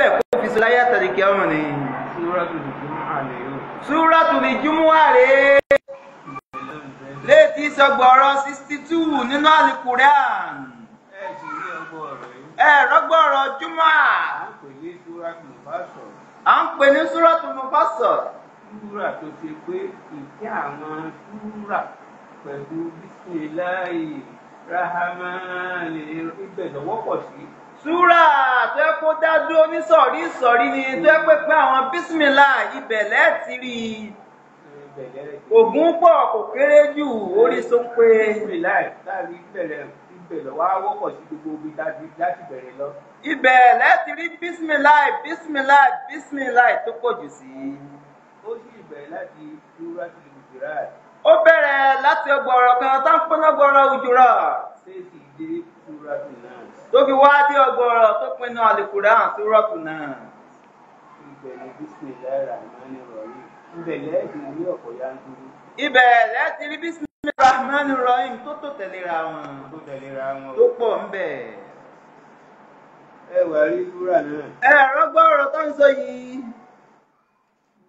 bẹ̀ kó fi sí láyé àtàlẹ́ kí ọmọ ni. Jumu'ah lè júmúwà rèé. Léètì sọgbọ̀rọ̀ sixty two nínú àlùkùrán. Ẹ rọ́gbọ̀rọ̀ júmọ́ à. À ń pè ní Súrátù Mufassal. Súrà tó ṣe pé ìkí àwọn súrà pẹ̀lú bísíláì ráhámánì ibẹ̀ lọ́wọ́ pọ̀ sí. Súrà tó yẹ kó dá dúró ní sọ̀rí sọ̀rí ni tó yẹ pé pé àwọn bísímìlà ibẹ̀ lẹ́ẹ̀tì rí i. Bẹ̀rẹ̀ Ògùn pọ̀ kò kéré jù orí sóńpé. bísíláì láàárín ìbẹ̀rẹ̀ ibẹ̀ lọ́wọ́ á wọ́pọ̀ sí gbogbo ibi láti bẹ̀rẹ̀ lọ. Ibẹ̀ lẹ́ẹ̀tì rí bísímìlà bísímìlà bísímìlà tó pọ̀ jù sí. Ó sì bẹ̀rẹ̀ láti. Ó bẹ̀rẹ̀ ọgbọ̀rọ̀ kan tá ń pín lọ́gbọ̀rọ̀ Súrátù náà. Tó fi wá dé ọgbọ̀rọ̀ tó pinnu àlùkùrán Súrátù náà. Ibẹ̀ ni bísíláì ráhámánì rọ̀rí. Ibẹ̀ lẹ́ẹ̀dì ní ọ̀pọ̀ yanturu Ibẹ̀ lẹ́ẹ̀tì rí bísímìlà rahman rahim tó tó tẹ̀léra wọn. tó tẹ̀léra wọn. Tó pọ̀ ń bẹ̀. Ẹ wà rí súrà náà. Ẹ̀rọ gbọ́rọ̀ tó ń sọ yìí.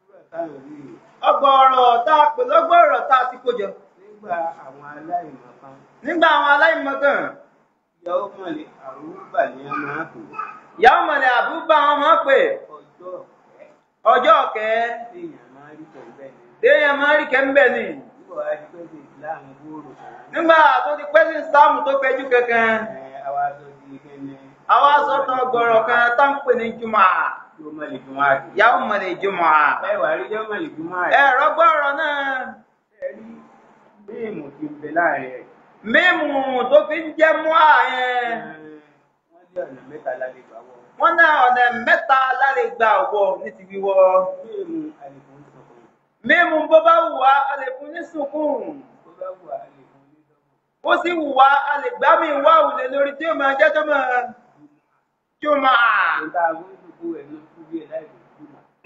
Súrà táwọn rí i. Ọgbọ̀rọ̀ tá a pè lọ́gbọ̀rọ̀ tá a ti kó jọ. nígbà àwọn aláìmọ̀ kan Nígbà àwọn aláìmọ̀kàn, yàwó mọ̀lẹ́ àrùbà ní a máa pè ìyàwó mọ̀lẹ́ àbúgbà wọn máa pè ọjọ́ ọ̀fẹ́ ọjọ́ ọ̀kẹ́. téèyàn máa rí pẹ̀lú bẹ́ẹ̀ ni. Téèyàn máa rí kẹ́ńbẹ̀ ni. nígbà wá di pé ṣe ìsìláàmù gbòòrò kan. Nígbà tó ti pẹ́ sí sáàmù tó fẹjú kankan. ẹ àwa tó di kẹ́ni Àwa sọ̀tọ̀ ọgọ̀rọ̀ kan tá ń pè ní Jùmọ̀. yóò mọ̀lẹ́ jùmọ̀ àti. Ìyàwó mọ̀lẹ́ Jùmọ̀. ẹ wà rí yóò mọ̀lẹ́ jùmọ̀ àti. Ẹ̀rọ gbọ́rọ̀ náà. ẹ rí bíìmù ti ń bẹ láàárín ẹ̀. Mímu tó fi ń jẹ́ mú àyẹn. wọ́n ní ọ̀nà mẹ́ta láre gbà wọ̀ ní ti wíwọ́. Mímu bó bá wù wá, a lè fún ní tó sọ̀kan. Ó sì wù wá, a lè gbá mi wá òlè lórí tí ó máa jẹ́ tó máa lè jùmọ̀.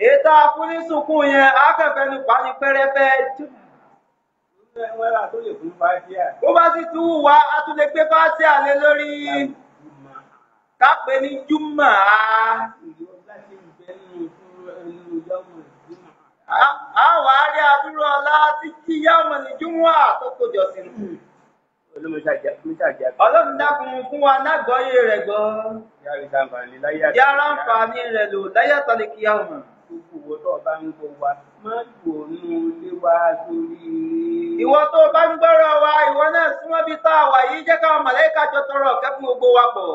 Èyí tá a fún ní sùnkún yẹn, á kẹ̀kẹ́ nu pa ní pẹ́rẹ́pẹ́ tó fàájíà. Bó bá sì tún wù wá, a tún lè gbé fáṣí àlè lórí. jùmọ̀. Ká pè ní Jùmọ̀. Á- á rí àdúrà ọlá títí yá ọmọ ní Jùmọ̀ tó kójọ sínú. Ọlọ́run dákun fún wa lágbọ́yé rẹ̀ gbọ́. Yára ń fa ní rẹ̀ lò láyé àtàlẹ́ kí á mọ̀. Ìwọ tó bá ń gbọ́rọ̀ wa, ìwọ náà súnmọ́ bí tá a wà yìí jẹ́ káwọn mọ̀lẹ́kà jọ tọrọ ọ̀kẹ́ fún gbogbo wa pọ̀.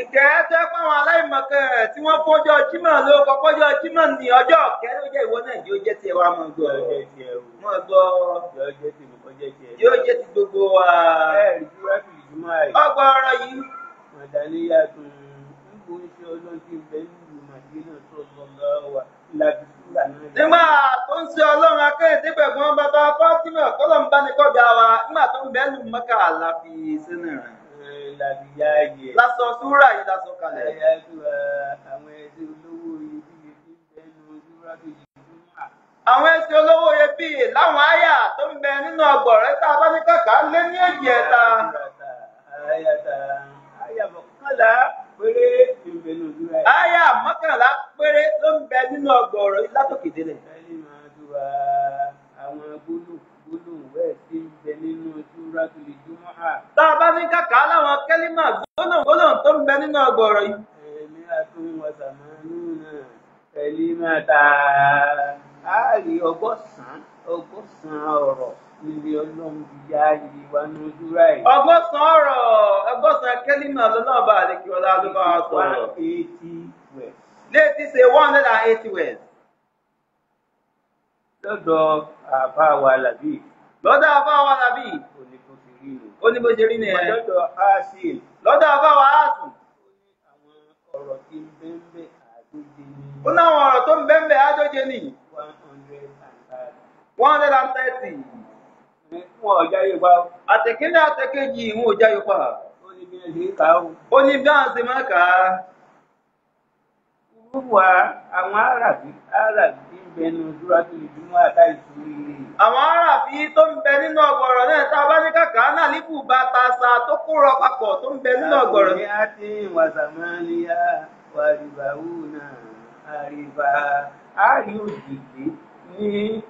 Ìkẹ́ tẹ́ fáwọn aláìmọ̀kẹ́ tí wọ́n fọ́jọ́ Jímọ̀ ló kọ́ fọ́jọ́ Jímọ̀ ní ọjọ́ ọ̀kẹ́ ló jẹ́ ìwọ náà yóò jẹ́ tiẹ̀ wá mọ̀ gbọ́. Mọ̀ gbọ́ yóò jẹ́ ti gbogbo wa. Ọgbà ọ̀rọ̀ yìí. Màdàníyà tún bó ń ṣe ọlọ́run tí ń bẹ nílùú Màdínà tó lọ lọ́wọ́ láti súrà náà. Nígbà tó ń ṣe ọlọ́run akéde pẹ̀gbọ́n bàbá Fátímà kọ́lọ̀ ń bá ní kọ́jà wa nígbà tó ń bẹ́ẹ̀ lù Mẹ́kà láfi sínú rẹ̀. Lásọ súrà yìí lásọ kalẹ̀. Àwọn ẹ̀sìn olówó bẹ yìí fún wa. Àwọn ẹsẹ̀ olówó iyebíye láwọn àyà tó ń bẹ nínú ọgbọ̀rẹ́ tá a bá ní kàkà lé ní èjì ẹ̀ta. Ayàtà ayà mọ̀kànlá péré. Àyà mọ́kànlá péré ló ń bẹ nínú ọgbọ̀rọ̀ yìí látòkè délẹ̀. Àwọn gbólóhùn wẹ́ẹ̀ tí ń bẹ nínú jùmọ̀ à. Tá a bá ní kàkà láwọn kẹ́límà gbólóhùn tó ń bẹ nínú ọgbọ̀rọ̀ yìí. Ẹ̀mí àtún wàsàmánú náà ẹ̀lí máa ta àárí ọgọ́sàn-án ọgọ́sàn-án ọ̀rọ̀ níbi ọlọ́run ti yá yìí wá ní ojúra ẹ̀. Ọgọ́sàn ọ̀rọ̀ ọgọ́sàn kẹ́límà lọ́nà bá àlekí ọlá ló bá wa one sọ̀rọ̀. eighty wẹ̀. Léètì ṣe one hundred and eighty words. Lọ́dọ̀ àbá wa làbí Lọ́dọ̀ àbáwa nàbí, òní kò sì rí o. ó ní bó ṣe rí nìyẹn. lọ́dọ̀ hasil Lọ́dọ̀ àbáwa áàtù, ó ní àwọn ọ̀rọ̀ tí ń bẹ́ ń bẹ́ àdóje ní ó náwọn ọ̀rọ̀ tó ń bẹ́ẹ̀ ájóje ní one hundred and thirty. one hundred and thirty. Wọ́n ọ̀já yìí wá o. Àtẹ̀kíní àtẹ̀kejì ìwọ̀n òjá yóò pa. ó ní bí ẹ ṣe kà á o. Ó ní bí àwọn ṣe máa kà á. wíwá àwọn arábí arábí ń bẹnu dúrátù ìdúmọ̀ àtàìsú ilé Àwọn aráàfí tó ń bẹ nínú ọgbọ̀rọ̀ kóra papọ̀ tó ń bẹ nínú ọ̀gọ̀rọ̀. Ní àti wàsàmánìyà wàrìbáwùnà àríbá àrí òjìlé ní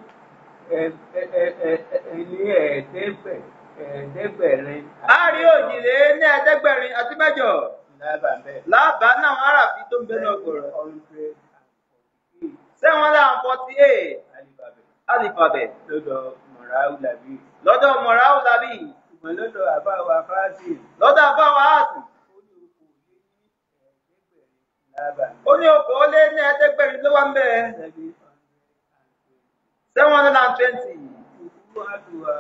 ẹ- ẹ- ẹ- ẹ- ẹ- ní ẹ̀ẹ́dẹ́gbẹ̀ ẹ̀ẹ́dẹ́gbẹ̀rin. a rí òjìlé ní ẹ̀ẹ́dẹ́gbẹ̀rin àti mẹ́jọ Lábàá bẹ́ẹ̀. lábàá náà aráàbí tó ń bẹ nínú ọ̀gọ̀rọ̀. Hundred and forty-eight. seven hundred and forty eight Alifabẹ̀. alifabẹ̀ Lọ́dọ̀ Mọ̀ráwù làbí. lọ́dọ̀ mọ̀ráwù làbí Ṣùgbọ́n lọ́dọ̀ àbáwá Fáàsì. lọ́dọ̀ àbáwá ààtù Ó ní okòó lé ní ẹ̀ẹ́dẹ́gbẹ̀rin. Lábàá ó ní okòó lé ní ẹ̀ẹ́dẹ́gbẹ̀rin ló wà ń bẹ seven hundred and twenty. seven hundred and twenty. Túwádùá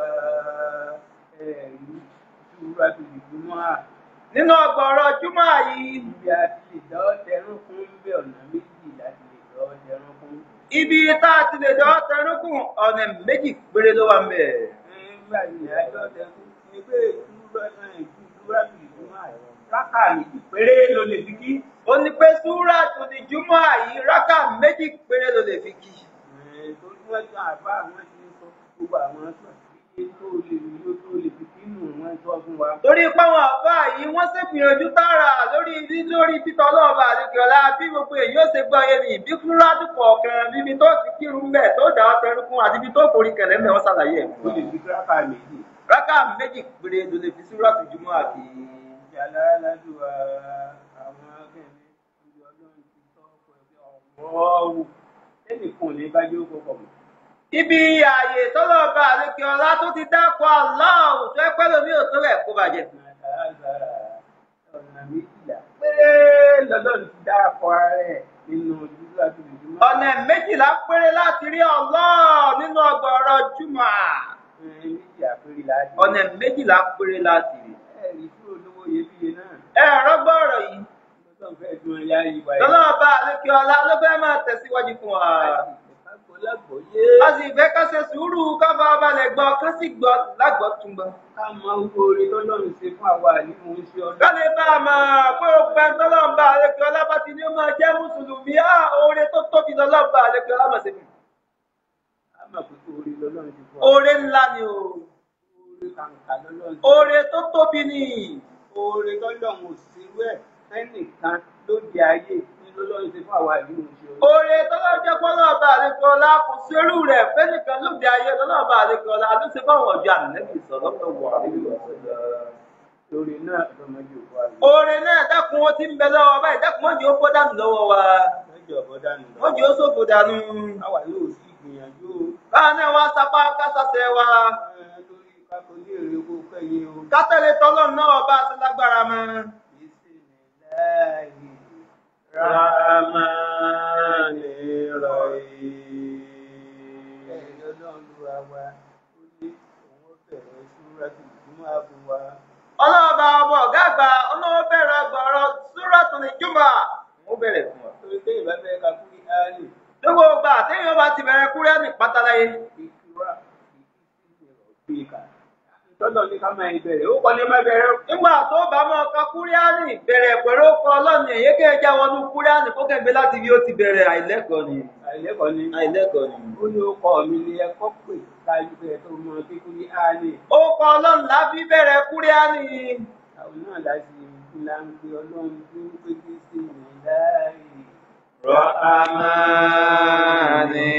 ẹ̀rí túwádù ìgbìmọ̀ à. Nínú ọgbọ̀rọ̀ júmọ̀ yìí Ibi àti lè dọ́ tẹrún fún bí ọ̀nà méjì láti lè dọ́ tẹrún fún. ibi tá a ti lè jọ tẹnukùn ọ̀nà méjì péré ló wà bẹ. Nígbà tí àjọ tẹrún ni pé ìgbìmọ̀ à. Rákà méjì péré ló lè fi kí. ó ní pé súrà tó di júmọ̀ yìí rákà méjì péré ló lè fi kí. Torí wọ́n tún àbá àwọn ti sọ gbogbo àwọn tó fún torí páwọn àbá yìí wọ́n sì gbìyànjú tààrà lórí lórí títọ́ ọlọ́ọ̀bà àdìgbọ̀lá bí gbogbo èyí ó ṣe gbọ́ yé ni bí fúládù kọ̀ọ̀kan níbi tó ti kírun bẹ̀ tó dà ọ́ tẹnukùn àti ibi tó forí kẹlẹ́ mẹ́ wọ́n ṣàlàyé ẹ̀. Ó lè fi rákà méjì. rákà méjì péré ló lè fi súrà tó júmọ̀ àti. Ìjàlá aládùúgbò àwọn akẹ́mi ìlú ọlọ́run ti sọ Ẹnìkan ò ní bá ibi ààyè tọ́lọ́ọ̀bà àdìgbọ̀lá tó ti dákọ̀ aláàwù tó ẹ pẹ́ lómi ò tó rẹ̀ kó bàjẹ́. Péré lọ́lọ́run ti dá akọ ara ẹ̀ nínú ojúlú àti ìjùmọ̀. ọ̀nà méjìlá péré láti rí ọlọ́ nínú ọgbọ̀rọ̀ láti. ọ̀nà méjìlá péré láti rí. Ẹ̀rí fún olówó iyebíye náà. ẹ rọgbọrọ yìí lọlọba àlekè ọlá ló fẹ́ máa tẹ̀síwájú fún wa. A sì fẹ́ ká ṣe sùúrù ká bá balẹ̀ gbọ́ ká sì gbọ́ lágbọ́ tún gbọ́. Ká mọ owó orí tọ́lọ́run ṣe fún àwa nínú iṣẹ́ ọdún. ká lè bá a mọ̀ pé àlekè ọlá bá ti ní ó máa jẹ́ mùsùlùmí á oore tó tóbi lọ́lọ́ba àlekè ọlá mọ̀ sí mi. Lọ́lọ́run oore ńlá ni o lọ́lọ́run oore tó tóbi ni oore tọ́lọ́run ò sírú ẹ̀ fẹ́nìkan lóde ayé lọ́lọ́run ṣe fún àwa ọdún. oore àlekè ọlá kò sí olú rẹ̀. Fẹ́nìkan lóde ayé lọ́lọ́ba àlekè ọlá. Ló ṣe fáwọn ọjọ́ sọ̀rọ̀ ọ̀sẹ̀ Lórí náà dákun ó ti ń bẹ lọ́wọ́ báyìí. Dákun wọ́n jẹ́ ó bọ́ dànù lọ́wọ́ wa. Wọ́n jẹ́ ó ṣòfò dànù Àwa yóò sì gbìyànjú o. báwa náà wá sapá kásásẹ̀ wa. Kátẹ́lẹ̀ tọ́lọ́ náà ọba àti lágbára mọ́. Bismillahi Rahmani Rahim. Wá. Ó ní òun bẹ̀rẹ̀ súrátù ìjùmọ̀ àbò wa. ọlọ́ọ̀bà ọmọ ọ̀gá àgbà ọlọ́wọ́ bẹ̀rẹ̀ gbọ̀rọ̀ súrọ̀tún ní jùmọ̀ ó bẹ̀rẹ̀ fún wa. Torí pé ìbá fẹ́ ka kúrí áálì. gbogbo ọgbà téèyàn bá ti bẹ̀rẹ̀ kúrẹ́ ní pátáláyé Ìkúrà ìkíkí ọ̀gbìn ìkà. Tọ́lọ̀ ní ká máa bẹ̀rẹ̀. Ó kọ́ ní má bẹ̀rẹ̀. nígbà tó bá mọ ọkọ kúríánì bẹ̀rẹ̀ pẹ̀lú ọkọ ọlọ́ọ̀nì èyíkéyìí já wọnú kúríánì kó kẹ́gbẹ́ láti bí ó ti bẹ̀rẹ̀ àìlẹ́kọ̀ọ́ ni Àìlẹ́kọ̀ọ́ ni. àìlẹ́kọ̀ọ́ ni. Ó ní ó kọ́ mi ní ẹ̀kọ́ pè láyé bẹ̀rẹ̀ tó mọ kíkúrí áálì. ó kọ ọlọ́run lábí bẹ̀rẹ̀ kúríánì àwọn náà láti ìlà ń pe ọlọ́run tó ń pé ìrìnláì. Rahmani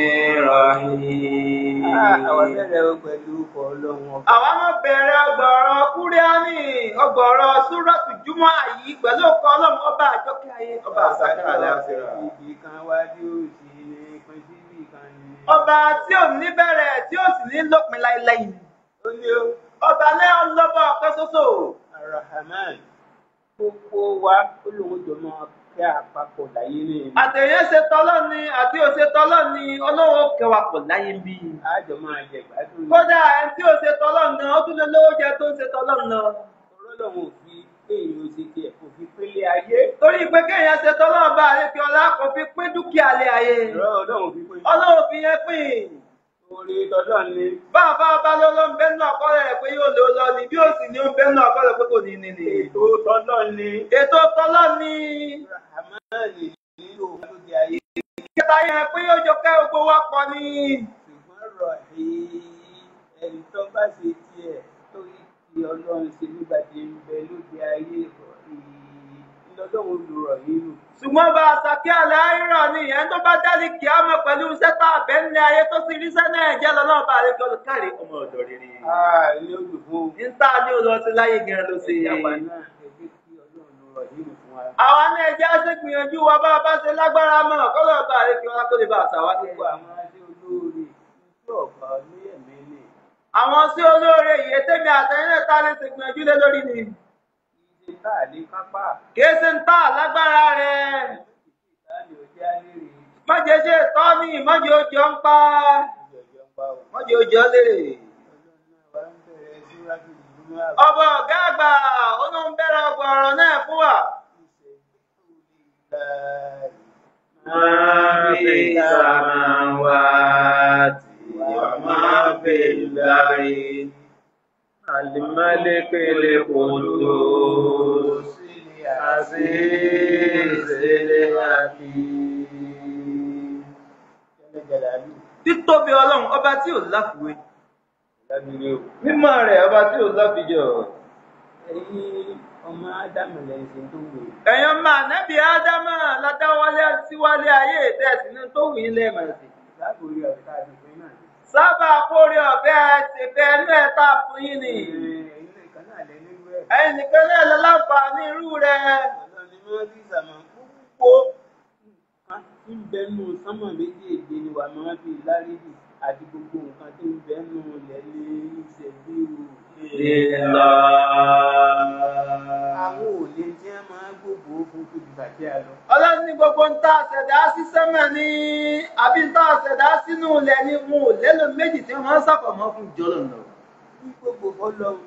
Rahim. àwọn bẹ̀rẹ̀ o pẹ̀lú ọkọ̀ ọlọ́run ọba. àwa máa bẹ̀rẹ̀ ọgbọ̀rọ̀ kúríánì ọgbọ̀rọ̀ súrọ̀tù júmọ̀ yìí pẹ̀lú ọkọ ọlọ́run ọba àjọkẹ́ ayé ọba àsàkà àlàáfíà. Ibì kan wá tí ó sì ní pín síbì kan ni. ọba tí ò ní bẹ̀rẹ̀ tí ó sì ní lópin láíláí ó ní ọba náà lọ́bọ̀ ọ̀kan ṣoṣo. arahaman gbogbo wa ó lóun jọ máa kẹ́ àpapọ̀ láyé ní àtẹ̀yẹ́ ṣe tọ́lọ́ ni àti òṣè tọ́lọ́ ni ó kẹwàá pọ̀ láyé ń bí. àjọ máa jẹ gbádùn ní. kódà ẹni tí ò ṣe tọ́lọ́ náà ó tún lè lówó jẹ tó ń ṣe tọ́lọ́ náà. ọlọ́run ò fi èèyàn ṣe tiẹ̀ kò fi pélé ayé. torí pé kéèyàn ṣe tọ́lọ́ bá àlejò ọlá kò fi pín dúkìá lé ayé. ọlọ́run fi fi yẹn pín. orí ni. bàbá bá ló ló ń bẹ́ náà kọ́lẹ̀ rẹ̀ pé yóò lò lọ ni bí ó sì ní ó ń bẹ́ náà kọ́lẹ̀ pé kò ní ní ni. ètò tọ́lọ́ ni. ètò tọ́lọ́ ni rahamani nílò lóde ayé. kíkẹta yẹn pé yóò jọ kẹ́ gbogbo wa pọ̀ ni. ṣùgbọ́n rọ̀ ẹni tó bá ṣe tiẹ̀ tó yí tí ọlọ́run ṣe nígbà tí ń bẹ lóde ayé ìlọ́lọ́run olùrọ̀ yìí nù. ṣùgbọ́n bá a àlẹ́ àìrọ̀ ni ìyẹn tó bá jáde kí á mọ̀ pẹ̀lú iṣẹ́ tá a bẹ́ ní ayé tó sì ríṣẹ́ náà jẹ́ lọ́nà bá a lè kárí ọmọ ọ̀dọ̀ rere. Ah, ilé ojú fún o. ní tá a ní láyé gan ló ṣe. ìyàwó náà ẹgbẹ́ kí ọlọ́run olùrọ̀ yìí nù fún wa. Àwa náà jẹ́ àṣẹ gbìyànjú wa bá a bá ṣe lágbára mọ̀ kọ́lọ́ bá a lè fi wọn kó lè bá a ṣàwá gbogbo àwọn àwọn sí olóore ìyè tẹ́mi àtẹ̀yìn náà tá a lè ṣe gbìyànjú lé lórí ni. kìí ṣe ń tà lágbára rẹ̀. mọ̀jẹ̀ ṣe tọ́ ní mọ̀jẹ̀ òjò ń pa mọ̀jẹ̀ òjò lérè. ọlọ́run náà wá ń bẹ̀rẹ̀ síwájú ìlú náà ọba ọ̀gá àgbà ó ló ń bẹ̀rẹ̀ ọgbọ̀n ọ̀rọ̀ náà fún wa. ما في السماوات وما في الأرض الملك القدوس العزيز الحكيم جل جلاله títóbi ọlọ́run ọba tí ò láfiwé lábìrì o mímọ́ rẹ̀ ọba tí ò láfijọ́. ẹ̀yin ọmọ ádámù lẹ́yìn tí tó wù ẹ̀yàn máa nẹ́bí ádámà ládáwálé síwálé ayé ìtẹ́sí ní tó wù í lẹ́ẹ̀mọ̀ sí. láàbòrí ọ̀tá àdìpín náà sábà kórè ọ̀fẹ́ ṣèfẹ́ inú ẹ̀ tá a fún yín ni. ẹ̀yin nìkan náà ẹ̀yin lọ láǹfààní irú rẹ̀. tí ń bẹ nù sánmà méjèèjì ni wà máa fi lárídì àti gbogbo nǹkan tí ń bẹ nù lẹ́lẹ́ ìṣẹ̀bí Lílọ. àwọn òye tí wọ́n máa gbogbo fún tóbi bàjẹ́ àlọ́. ọlọ́run ní gbogbo ń tá àṣẹ̀dá sí sẹ́mẹ̀ ni àbí ń tá àṣẹ̀dá sínú ilẹ̀ ni wọn ò lélò méjì tí wọ́n sàfọ̀mọ́ fún ìjọlọ̀ náà. bí gbogbo fọlọ́run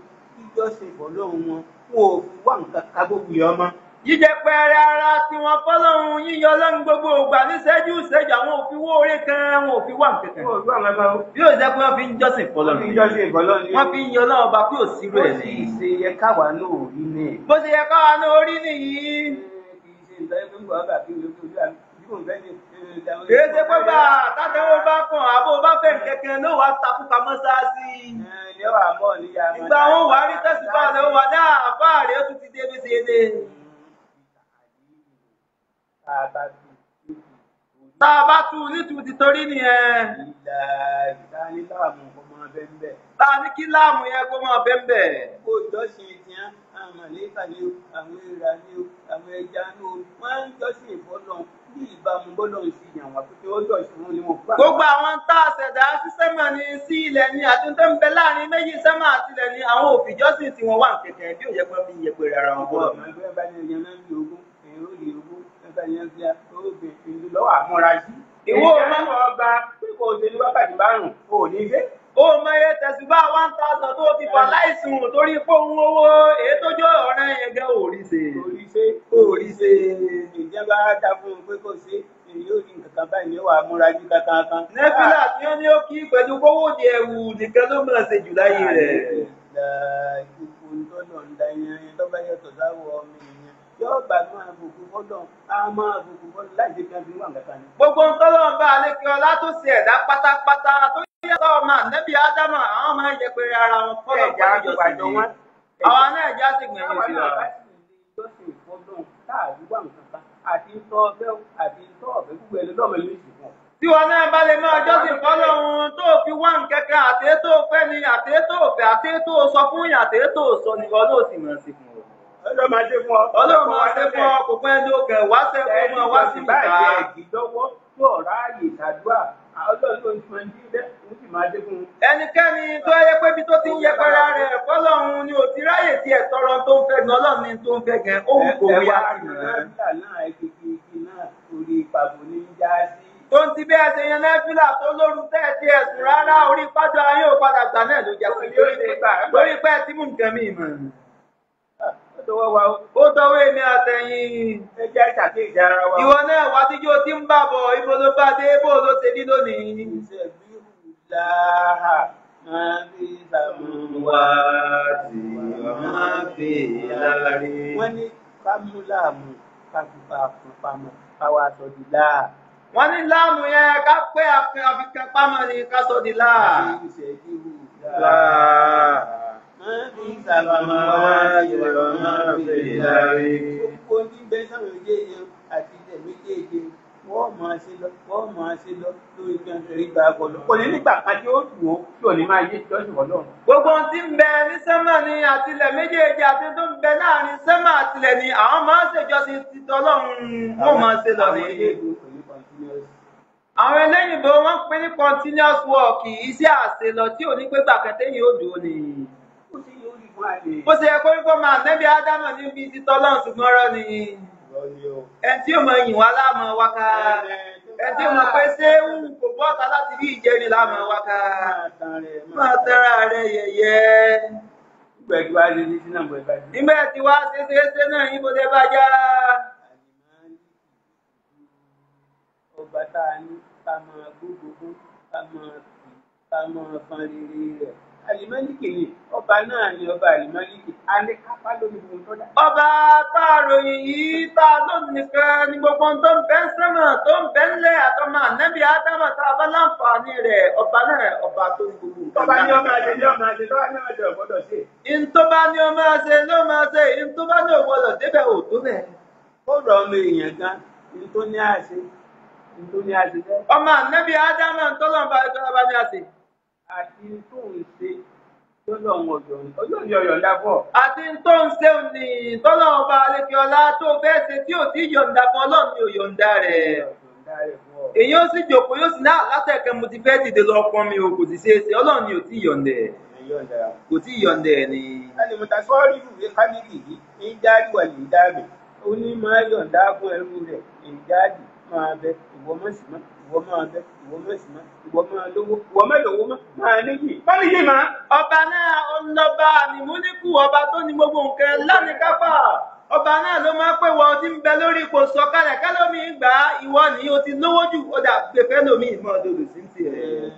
ìjọsìn fọlọ́run wọn wọn ò wá nǹkan ká gbogbo ọmọ. Jíjẹ pẹrẹ ara tí wọn fọlọ́run yíyọ ọlọ́run gbogbo ògbà níṣẹ́jú ìṣẹ́jú àwọn òfin wó orí kan wọn ò fi wà nǹkan kan. wọn ò fi àwọn ẹgbẹ́ bí ó jẹ́ pé wọ́n fi ń jọ́sìn fọlọ́run ni wọ́n fi ń yan ọlọ́run ọba pé ò sí rẹ̀ ní. ṣe yẹ káwa náà rí ní ẹ̀. bó ṣe yẹ káwa náà orí nìyí. kìí ṣe pé bá àtàtàwọ bá kàn àbò bá fẹ́ kẹ̀kẹ́ ló wàá takú pamọ́ mọ̀ níyà máa. ìgbà wọn wà á rí tẹ̀síbá ló wà ní àfáàrí ó tún ti dé bí ṣe dé. Tá a bá tu nítorí ti torí nìyẹn. ìlà ìdániláàmú ọmọ bẹ́ẹ̀ tá a ní kí láàmú yẹn kó máa bẹ́ẹ̀ bẹ́ẹ̀. kó ìjọsìn tiẹ́ àwọn màlẹ́kà ni o àwọn èèrà ni o àwọn ẹja ni o wọ́n ń jọ́sìn ìfọ́nà bí ìbámu bọ́lọ̀ ń sì yàn wá pé wọ́n jọ́sìn wọn ni wọ́n gbogbo àwọn tá a ṣẹ̀dá sí sẹ́mà ni sí ilẹ̀ ni àti tó ń bẹ láàárín méjì sẹ́mà àti ilẹ̀ ni àwọn òfìjọ́sìn tí wọ́n wà kẹ̀kẹ́ bí òye pẹ́ fi yẹpẹrẹ ara wọn ọ̀pọ̀ bọ̀. ọmọ ẹgbẹ́ bá ní ẹyẹ náà ogún ó ìlú lọ́wọ́ àmúra sí. Ìwọ á lọ gba pé kò ṣe ní wákàtí márùn-ún kò ní ṣe. ó mọ iye tẹ̀síbá one thousand tó ti fà láìsùn torí pé òun owó èyí tó jọ ọ̀rẹ́ yẹn gẹ́ òrí ṣe. orí ṣe Orí ṣe. ìjọba dá fún un pé kò èyí ó di nǹkan kan báyìí ní wàá múra jí kankan kan. nẹ́fílà tí wọ́n ní ó kí pẹ̀lú kówó di ẹ̀wù nìkan ló mọ̀ ṣe jù láyé rẹ̀. ìkókò ńtọ́nà ń da yẹn tó bá yàtọ̀ sáwọ ọmọ yóò bá máa bùkún fọ́dọ̀ á máa bùkún fọ́dọ̀ láì ṣe wọ́n fi wà kankan ni. gbogbo ń tọ́lọ́ ń bá àlékè ọlá tó ṣe ẹ̀dá pátápátá tó yẹ sọ ọmọ ànẹ́bí ádámà àwọn máa ń yẹpẹrẹ ara wọn fọlọ́ ẹ̀já pẹ̀lú ìjọsìn àjọ yìí. wọn. àwọn náà já sí Àwọn sí wa. àti tọ́ ọbẹ̀ àti tọ́ ọbẹ̀ gbogbo ẹ̀ lọ́mọ tí wọn náà bá lè máa jọ́sìn fọ́lọ́run tó fi wá nkẹ́kẹ́ àtẹ́tò fẹ́ ni àtẹ́tò fẹ́ àtẹ́tò sọ fún yàn àtẹ́tò sọ ni ọlọ́ọ̀ sì máa ṣe fún. Ọlọ́run máa ṣe fún ọ. ọlọ́run máa ṣe fún ọ kò pẹ́ ní òkè wá sẹ́kọ̀ọ́ máa wá sí báyìí ìta. ẹ̀gì lọ́wọ́ tó ọ̀rá ààyè ìṣàdúrà ọlọ́run ló ń fún ẹni bẹ́ẹ̀ ó sì máa ṣe fún un. ẹnikẹ́ni tó yẹ pé bí tó ti ń yẹpẹrẹ rẹ̀ fọ́lọ́run ni ò ti ráyè tiẹ̀ tọrọ tó ń fẹ́ gan ọlọ́run ni tó ń fẹ́ gan sí rí tó ń ti bí ẹsẹ̀ yẹn nẹ́fílà tó lóru tẹ́ẹ̀tì ẹ̀sùn rárá orí pàjọ ayé ò padà gbà náà ló jẹ́ pé lórí pẹ́ tí mú nǹkan mi mọ̀. Ó dọ́wọ́ èmi àtẹ̀yìn. ẹ jẹ́ àṣàkéjì ara wa. ìwọ náà wá tíjó tí ń bà bọ̀ ibo ló bá dé bó ló ṣe rí lónìí. Láhà máa sàmúwá wọ́n fi lárí. Wọ́n ní kámúláàmù káfífà fún pamọ́ káwá sọ di láà. wọ́n ní láàmù yẹn ká pé àfikàn pamọ́ ni ká sọ di láà. Gbogbo ní bẹ́ sáwọn méjèèjì àti ilẹ̀ méjèèjì wọ́n máa ṣe lọ wọ́n máa ṣe lọ. Kò ní nígbà kan ó dùn ó tí ò ní máa yé lọ́sùn ọlọ́run. Gbogbo ohun tí ń bẹ ní sẹ́mà ni àtìlẹ̀ méjèèjì àti tó ń bẹ láàárín sẹ́mà àtìlẹ̀ ni àwọn máa ń ṣèjọsìn ti tọ́lọ́run wọ́n máa ṣe lọ ní pín ní continuous work bó ṣe yẹ kó wípé máa nẹ́bí ádámọ̀ níbi ti tọ́lọ́run ṣùgbọ́n rọ́ ni ẹni tí ó mọ ìyìn wá láàmú wáká ẹni tí ó mọ pé ṣé ń kò bọ́ta láti rí ìjẹrin láàmú wáká Máa tẹ́ra rẹ̀ yẹ̀yẹ́. Nígbà tí wá ṣe ṣe ṣe náà yín bó dé bá já. Ọba tá a ní ká máa gbógbógbó ká máa fan rere rẹ̀. Àlìmọ́lìkì ni ọba náà ni ọba àlìmọ́lìkì. A ní kápá lórí gbogbo tó dá. ọba tá a ròyìn yìí tá a lónìí nìkan ni gbogbo tó ń bẹ ń sẹ́mọ̀ tó ń bẹ ńlẹ̀ àtọ́mọ ànẹ́bí ádámọ̀ tá a bá láǹfààní rẹ̀ ọba náà ọba tó ní gbogbo nǹkan. tọ́ba ní ọmọ àti ní ọmọ àti tọ́ba ní ọmọ àti ọ̀gbọ́dọ̀ sí. bá ní máa ṣe ló máa ṣe bá ní o gbọdọ̀ débẹ̀ ò tó bẹ̀. Ó rọ ọmọ èèyàn gan ní tó ní àṣẹ ní tó ní àṣẹ bẹ́ẹ̀. ọmọ ànẹ́bí ádámọ̀ tó Àti tó ń ṣe ní. àti tó ń ṣe òní tọ́lọ́ ọba alẹ́kíọ́lá tó fẹ́ ṣe tí ò tí yọ̀ǹda ọlọ́run ni ò yọ̀ǹda rẹ̀. Èyí ó sì jòkó yóò sì náà látẹ̀kẹ́ mo ti fẹ́ dìde lọ pọn mi o kò sì ṣe é ṣe ọlọ́run ni ò tí Ẹ̀yọ́ ọ̀dà. kò tí yọ̀ǹdẹ̀ ni. Àlèmọ̀tàsọ́ọ́rì ìwé kálíkì yìí ń jáde wà lè dáàbò. Ó ní máa yọ̀ǹda fún ẹrú rẹ̀ ìjáde máa bẹ ìwọ mọ̀ sí mọ́ ìwọ máa bẹ ìwọ mọ̀ sí mọ́ ìwọ máa lówó ìwọ máa lówó máa níyì. báyìí yìí máa. ọba náà ó ń lọ́ba ànìmúníkù ọba tó ní gbogbo nǹkan lánìkápá ọba náà ló máa pè wọ́n tí ń bẹ lórí ipò sọ̀kalẹ̀ kálómi gbà ìwọ ni o ti lówó jù ó dà gbẹfẹ́ lómi ìmọ̀ ọdọọdọ sí ti ẹ̀.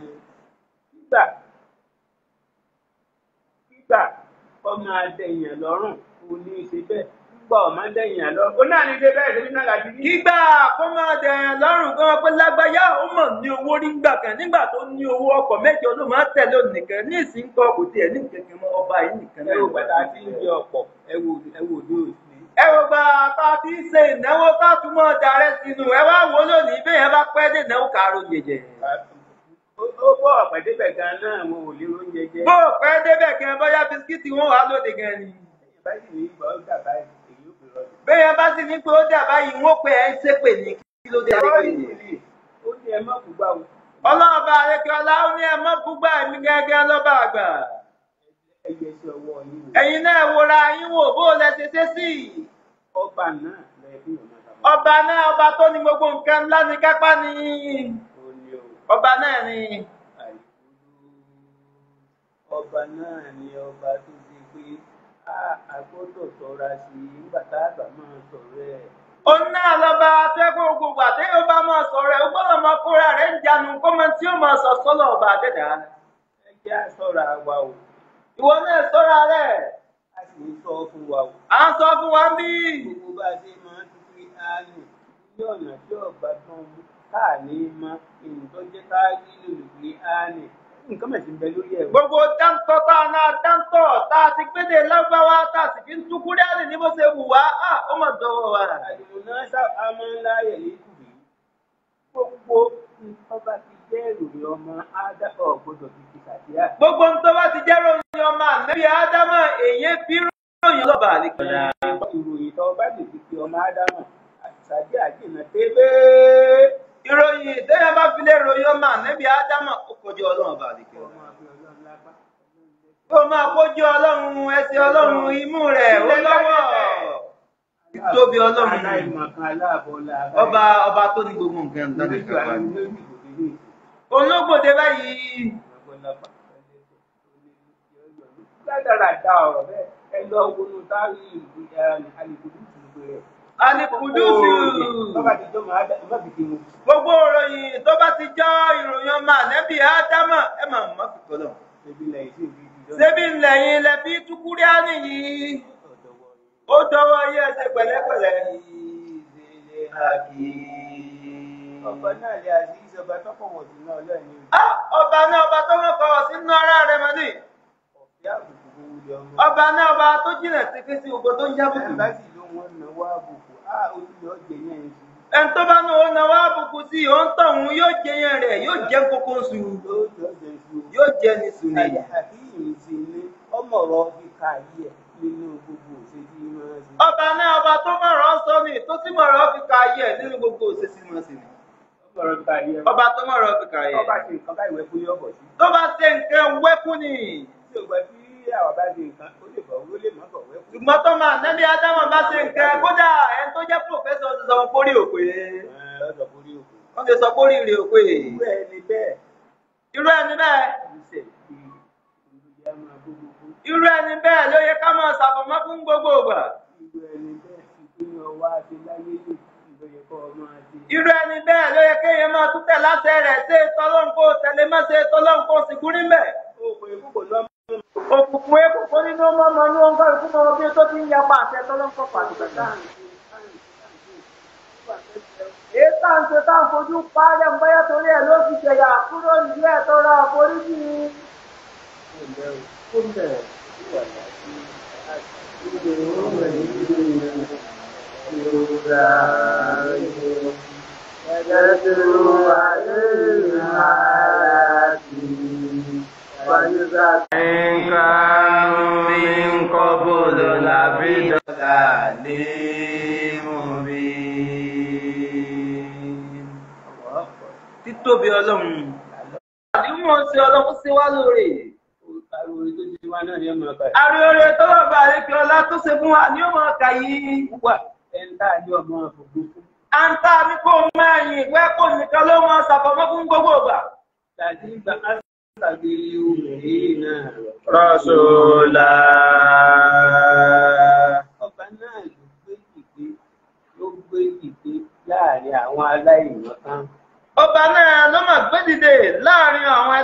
Gbígbà gbígbà ọmọ adẹ̀yàn lọ́rùn kò ní í ṣe bẹ́ẹ̀. Gbígbà ọmọ adẹ̀yàn lọ́rùn. ó náà ní ṣe ní náà láti rí. kígbà kó máa dẹ̀yàn lọ́rùn gan pé lágbáyà ó mọ̀ ní owó nígbà kan nígbà tó ní owó ọkọ̀ mẹ́jọ ló máa tẹ̀lé nìkan ní ìsìnkọ́ kò tiẹ̀ ní kẹ̀kẹ́ mọ́ ọba yìí nìkan Ẹ wo bàtà tí ń ọ̀pọ̀ ẹ wo ẹ wo òsì. ẹ wo gba tá a ti ń ṣe ìnáwó tá a tún mọ́ darẹ́ sínú ẹ wá wo lónìí bẹ́ẹ̀ bá pẹ́ dé ìnáwó kàró jẹjẹ. Ó bọ̀ ọ̀pẹ̀débẹ̀ gan náà wọn ò lè oúnjẹ jẹ. bó o pẹ́ débẹ̀ gan bóyá bisikíìtì wọn wà lóde gan ni. Báyìí ní ìgbà ó dà báyìí bẹ́ẹ̀ bá sì ní pé ó dà báyìí wọ́n pé ẹ ń ṣépè ní kí ló dé ní. Ó ní ẹ má kú gbà wò. ọlọ́ọ̀bà àrèkéọlá ó ní ẹ mọ́ búgbà mi gẹ́gẹ́ lọ́ba àgbà. Ẹ̀yin náà wòra yín wò bó o lẹ ṣe ṣe sí. Ọba náà ọba náà ọba tó ní gbogbo nǹkan ńlá ní kápá ni o. ọba náà ni. ọba náà ni ọba tó a gbọ́dọ̀ ṣọ́ra sí i gbogbo àti yóò bá máa sọ̀rọ̀ ẹ̀ ó gbọ́dọ̀ máa kóra rẹ̀ ń jánu kó máa tí ó máa sọ sọ́lọ̀ ọba àdẹ́dà. ẹ jẹ́ ṣọ́ra wa o ìwọ náà sọ́ra rẹ̀ a sọ fún wa bí. gbogbo bá a ṣe máa ń dúpẹ́ áánì ní ọ̀nà tí ń mú káà ní mọ èyí tó jẹ́ ká rí lòlùgbé áánì nǹkan mẹ̀sìn bẹ lórí ẹ̀rọ. gbogbo dáńtọ́ tá a náà dáńtọ́ tá a ti gbédè lágbáwá tá a sì fi ń tú kúrẹ́ẹ̀lì ní bó ṣe wù wá ó mà dọ̀wọ́ wa. àdìmọ̀nà sábàámọ́láyẹ̀ lẹ́kùnrin gbogbo nǹkan bá ti jẹ́ ìròyìn ọmọ ádámọ̀ gbọ́dọ̀ fi ti sàdíà. gbogbo tó bá ti jẹ́ ròyìn ọmọ ànábì ádámọ̀ èyí fi ròyìn lọ́ba ìròyìn tó bá fi tẹ́lẹ̀. ìròyìn ọmọ ànábì ádámọ̀ ó kọjú ọlọ́run ọba àlekọ̀dá. ọmọ àbí ọlọ́run lápá. ó máa kójú ọlọ́run ẹsẹ̀ ọlọ́run imú rẹ̀ ó lọ́wọ́ títóbi ọlọ́run ọba ọba tó ní gbogbo nǹkan ń dáná kò dé ní olóògbòde báyìí lápá. ládàradà ọ̀rọ̀ bẹ́ẹ̀ ẹ lọ wọnú táwọn ìlú alìkùdù ìlú rẹ̀. Gbogbo ìròyìn tó bá ti jọ ìròyìn ọmọ ànábì ádámọ̀ ẹ máa mọ̀ fi ìjọ. ṣébí ńlẹ̀yìn lẹ fi túkúrẹ́ánì yìí. Ó dọwọ́ yẹ ẹsẹ̀ pẹ̀lẹ́pẹ̀lẹ́. Ọba náà lè àti ìjọba tọ́pọ̀ wọ̀ sí náà lẹ́yìn Ah, ọba náà ọba tó wọ́n kọ́ sínú ara rẹ̀ mọ́ ní ọba náà ọba tó jìnnà sí fi sí gbogbo tó ń jábùkù. ẹ bá sì ló wọn náwó àbùkù ń sùn. ẹn tó bá náà ó náwó àbùkù sí i ó ń tọ̀hún yóò jẹ yẹn rẹ̀ yóò jẹ́ kókó sùn yóò jẹ ní sùn ni. àkíyèsí sí ní ọmọ ọ̀rọ̀ kíkà yìí ẹ nínú gbogbo òṣèlú máa ń ṣe. ọba náà ọba tó mọ̀rọ̀ sọ ni tó sì mọ̀rọ̀ fi ka ayé ẹ̀ nínú gbogbo ọ̀rọ̀ kíkà yìí ẹ. ọba tó mọ̀rọ̀ fi ka ayé ọba ṣe nǹkan báyìí sí. tó bá ṣe nǹkan wẹ́kú ni. tí àwọn bá ṣe nǹkan ó lè bọ̀ ó lè má bọ̀ wẹ́ fún. ṣùgbọ́n tó máa nẹ́bí ádámọ̀ bá ṣe nǹkan kódà ẹni tó jẹ́ pòfẹ́sọ̀ ti sọ kórì òpè. wọ́n ti sọ kórì rè òpè. irú ẹni bẹ́ẹ̀ irú ẹni bẹ́ẹ̀ irú ẹni ló yẹ ká máa ṣàfọ̀mọ́ fún gbogbo ìgbà. irú ẹni bẹ́ẹ̀ fi àti láyé irú ẹni ló yẹ kéèyàn máa tún tẹ̀ láṣẹ rẹ̀ ṣe tọ́lọ́nkó tẹ̀lé má ṣe tọ́lọ́nkó sì gúrí mbẹ̀. Òkùnkùn ekùnkùn nínú ọmọ ọmọ ní wọn kọ́ ìkúmọ̀ ọmọ bí tó ti ń yapa àṣẹ tọ́lọ́nkó pàtàkì. èyí tá ń ṣe tá ń fojú parí ẹ̀ ń báyà torí ẹ̀ ló fi jẹ̀yà kúrò nílé ẹ̀ tó nǹkan mi ń kọ́ bòlò làbí dọ́là lé mú mi. títóbi ọlọ́run àdúgbò ṣe ọlọ́run ṣe wá lóore. Àròyé tó wà bá àrékè ọlá tó ṣe fún wa ni ó máa kà yìí. Wà ẹ̀ ń tà ní ọmọ ògùn fún àǹtá kó máa yìn ìwé kò nìkan ló máa ṣàfọmọ́ fún gbogbo ìgbà. Rọ́ṣọ́lá Ọba náà ló gbé dìde ló gbé dìde láàárín àwọn aláìmọ̀ kan. ọba náà ló máa gbé dìde láàárín àwọn.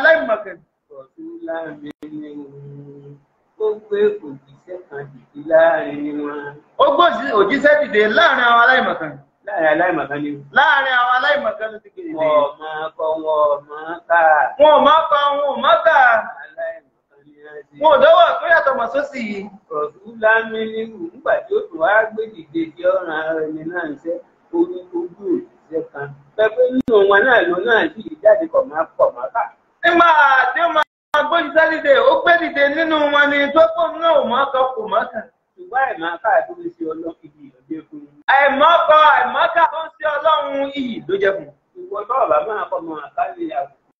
Ọ̀tún láàárín ní òun. Ó gbé òjíṣẹ́ kan dìde láàárín wọn. ó gbòòsì òjíṣẹ́ dìde láàárín àwọn aláìmọ̀kẹ́. Láàrin aláìmọ̀ kan ni láàárín àwọn aláìmọ̀kẹ́ ló ti dìde. wọ́n máa kọ́ wọn máa kà. wọn ò má pa wọn ò má kà Aláìmọ̀ kan ni a ti. wọn ò dọ́wọ́ tó yàtọ̀ mọ̀ sósì yìí. ọ̀tún lámì nírú nígbà tí ó tún wá gbé dìde tí ọ̀ràn ara ẹni náà ń ṣe orí ojú òṣìṣẹ́ kan pẹ́pẹ́ nínú wọn náà ló náà sì jáde kọ̀ máa pọ̀ máa kà. nígbà tí ó máa gbójíṣẹ́ dìde ó gbé dìde nínú wọn ni tó pọ̀ náà ò má kọ kò má kà. ṣùgbọ́n ṣe un. Àìmọ́kọ àìmọ́kà tó ń ṣe ọlọ́run iyì ló jẹ́ fún ìwọ tó ọ̀bà máa kọ́ mọ àkálẹ̀ àbùkù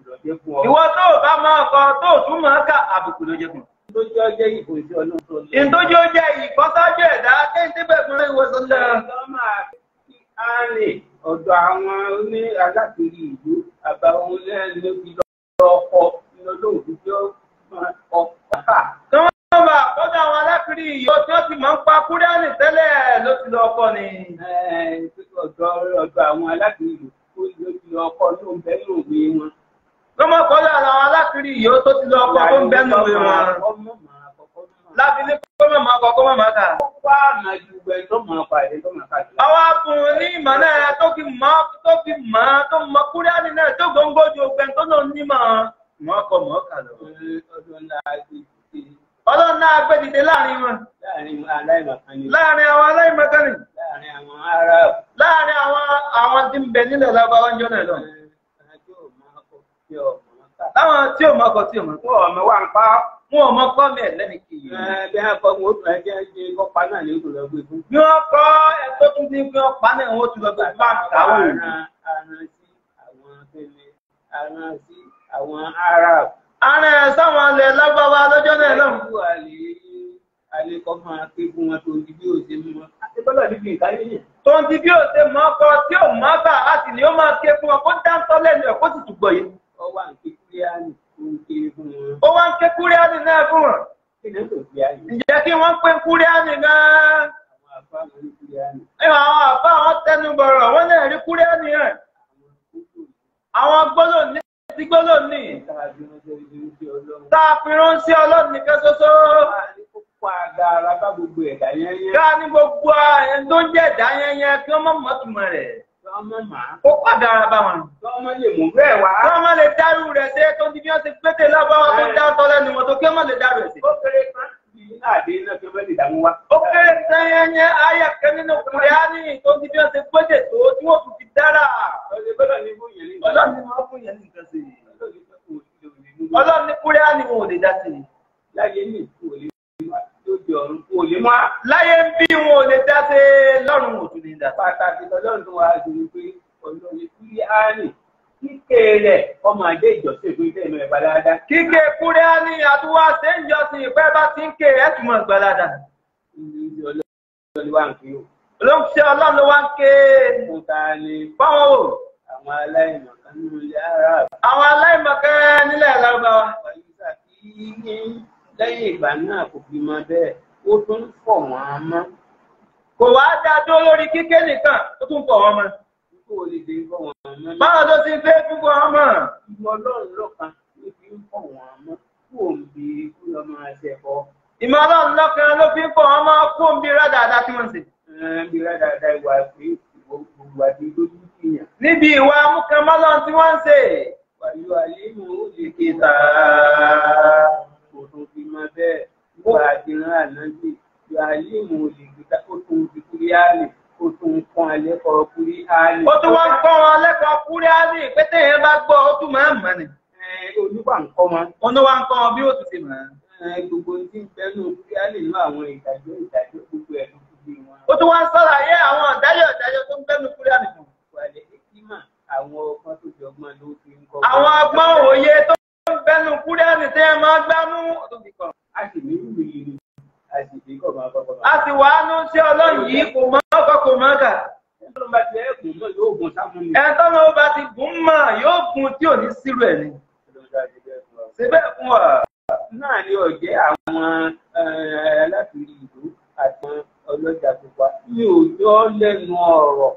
ìlọ́jẹ́ fún ọ. ìwọ tó bá máa kọ tó tún máa kà àbùkù ló jẹ́ fún jẹ́ ọjẹ́ ìbò sí ọlọ́run tó lọ. ìtọ́jú jẹ́ ìkọ́sájú ẹ̀dá kéńté bẹ̀ fún ìwòsàn lọ. Á rìn ọ̀dọ̀ àwọn oní alákìrí ìlú àbáwọn lẹ́nu ló fi lọ ọkọ̀ lọ́dún tí ó máa ọkọ̀ ká. tí wọ́n bá kọ́dọ̀ alákìrí yìí tí wọ́n ti máa ń pa kúrẹ́ẹ̀nì tẹ́lẹ̀ ló ti lọ ọkọ ni. ọ̀dọ̀ ọ̀dọ̀ àwọn ó ló fi lọ ọkọ̀ ló ń bẹ́ ní òwe wọn. lọ́mọ kọ́dọ̀ àwọn alákìrí yìí tó ti lọ ọkọ tó ń bẹ́nu ìwé wọn. Ọmọ máa kọ́kọ́ máa. ní kọ kó mọ̀ máa kà. Ó wá àmà ju ẹ̀ tó máa pàdé tó máa kàdé. àwọn abùn ní ìmọ̀ náà tó fi mọ̀ tó fi mọ̀ tó mọ̀ kúrẹ́ẹ̀nì náà tó gbòǹgbò ju ọgbẹ́ tó lọ nímọ̀ mọ̀ kọ mọ̀ kà lọ. Ọdún ńlá ti ti ọlọ́run náà gbé dìde láàárín wọn láàárín àwọn aláìmọ̀kánì láàárín àwọn láàárín àwọn àwọn tí ń bẹ nílẹ̀ lábáwá ń jọ náà lọ. láwọn tí ò mọ̀ kọ tí ò mọ̀ kọ ọmọ wa ń pa wọn ò mọ̀ kọ́ mi ẹ̀ lẹ́nu kì í. bí wọn kọ wọn ó tún ẹjẹ ṣe kọpa náà ní lọgbẹ fún. bí wọ́n kọ́ ẹ tó tún ti fi ọ̀pá náà wọ́n ti lọ gbé aran sí àwọn sí àwọn Arab. Ara ẹ̀ sáwọn ilẹ̀ lábáwá lọ́jọ́ náà lọ. Ẹ̀rù àlè àlekọ́ máa ké fún wọn tó di bí ó ṣe mú wọn. àti bọ́lá níbi ìkáyé yẹn. tó ń ti bí ó ṣe mọ̀ kọ tí ò mọ̀ kà á sì ní ó máa ké fún ọ kó dáńtọ́ lẹ́nu ẹ̀ kó sì tùgbọ̀ yìí. kúrẹ́ánì tó ń ké fún wọn. ó wá ń ké kúrẹ́ánì náà fún wọn. ni ó kúrẹ́ánì? ǹjẹ́ kí wọ́n pé kúrẹ́ánì gan-an. àwọn wọn kúrẹ́ánì. àbá àwọn tẹnu bọ̀rọ̀ wọ́n náà rí kúrẹ́ánì rẹ̀. àwọn gbólò ní ti gbólò ní. tá a fi ránṣẹ́ ọlọ́run nìkan ṣoṣo. Ká ní gbogbo ẹni tó ń jẹ́ ẹ̀dá yẹn yẹn kí wọ́n mọ̀ mọ́tùmọ̀ rẹ̀. Ó pàdára bá wọn. Tọ́ ọmọ lè mú bẹ́ẹ̀ wá. Má lè dárú rẹ̀ ṣe tó ti bí wọ́n ti pété lábáwá tó dá tọ́ lẹ́nu wọn tó kí wọ́n lè dárú rẹ̀ ṣe. ó kéré kan bí láàdé náà fi ọmọ lè dààmú wá. Ó kéré sẹ́yẹ́nyẹ́ ayé kan nínú Kùránì tó ti bí wọ́n ti pété tó tí wọ́n tún fi dára. ọ̀sẹ̀ gbọ́dọ̀ ní fún yẹn ní ìgbà. Ọlọ́run ni wọ́n fún yẹn ní nǹkan sí i. Ọlọ́run ní ní Kùránì wọn ò lè dá sí i. láyé ní ń bí wọn ò lè dá sí i lọ́run ò tún lè dá sí i. pàtàkì tọ́lọ́run tó wá sí ni pé ọlọ́run kíké rẹ̀ ọmọ àjẹ́ ìjọsìn fún ilé ìmọ̀ ẹ̀bá dáadáa. Kíké Kùránì àtúwá ṣe ń jọ́sìn ìpẹ́ bá ti ń ké ẹ̀ tún mọ̀ gbàládà. ìlú ìlú ọlọ́run wà ń kí o. Olóńgbé Ọlọ́run wá ń ké fún ta ni fáwọn wò. àwọn aláìmọ̀ kan nínú ilé ara Àwọn aláìmọ̀kẹ́ nílẹ̀ Lárúbáwá. ní lẹ́yìn ìgbà náà kò fi mọ bẹ́ẹ̀ ó tún fọ̀ wọ́n mọ́. Kò wá dá dúró lórí kíké nìkan, ó tún fọ̀ wọ́n mọ́. Kó o. Báwo ló ti fẹ́ fún wọn mọ̀? ìmọ̀ ọlọ́run lọ́kan ló fi ń fọ̀ wọ́n mọ́ kó o ń bi kó lọ́ máa ṣẹ̀kọ́. Ìmọ̀ Ọlọ́run lọ́kàn ló fi ń fọ̀ wọ́n mọ́ kó ń bí rádàdà tí wọ́n ṣe. bí dáadáa ìwà pé gbogbo àti lójú kìyàn. Níbi ìwà amúkẹ́mọ́lọ́run tí wọ́n ń ṣe. pàlú àlímù ó lè ké ta kò tó fi mọ bẹ́ẹ̀ nípa àdìrán ànábì pàlú àlímù ó lè ké ta ó tún fi kúrí áàlì ó tún kọ́ alẹ́ kọ́ kúrí áàlì. Ó tún ń kọ́ wọn lẹ́kọ̀ọ́ Kúránì pé téèyàn bá gbọ́ ó tún máa ń mọ̀ ni. onígbà ń kọ́ wọn. Ní wá ń kọ́ wọn bí ó tún ṣe mọ̀. Gbogbo tí ń bẹnu kúrí áàlì nínú àwọn ìdájọ́ ìdájọ́ gbogbo ẹ̀ ló fi wọn. Ó tún wá ń ṣàlàyé àwọn ìdájọ́ ìdájọ́ tó ń bẹ́nu Kúránì fún. wàlẹ̀ hekima àwọn ọgbọ́n tó jọgbọ́n ló fi ń kọ́. Àwọn ọgbọ́n òye tó ń bẹ́nu Kúránì tẹ́ ẹ máa gbámú. a sì ní wá nú sí Ọlọ́run yìí kò mọ́ ọkọ̀ kò mọ́ kà. Ọlọ́run bá ti ẹ̀kùn náà yóò gun sáfún ni. Ẹ̀tọ́ ló bá ti gùn mọ̀ yóò gun tí ò ní sírù ẹ̀ ni. Síbẹ̀ fún wa. náà ni ọ̀jẹ́ àwọn eh, aláfìrí ìlú àti ọlọ́jà pupa ní òjò lẹ́nu ọ̀rọ̀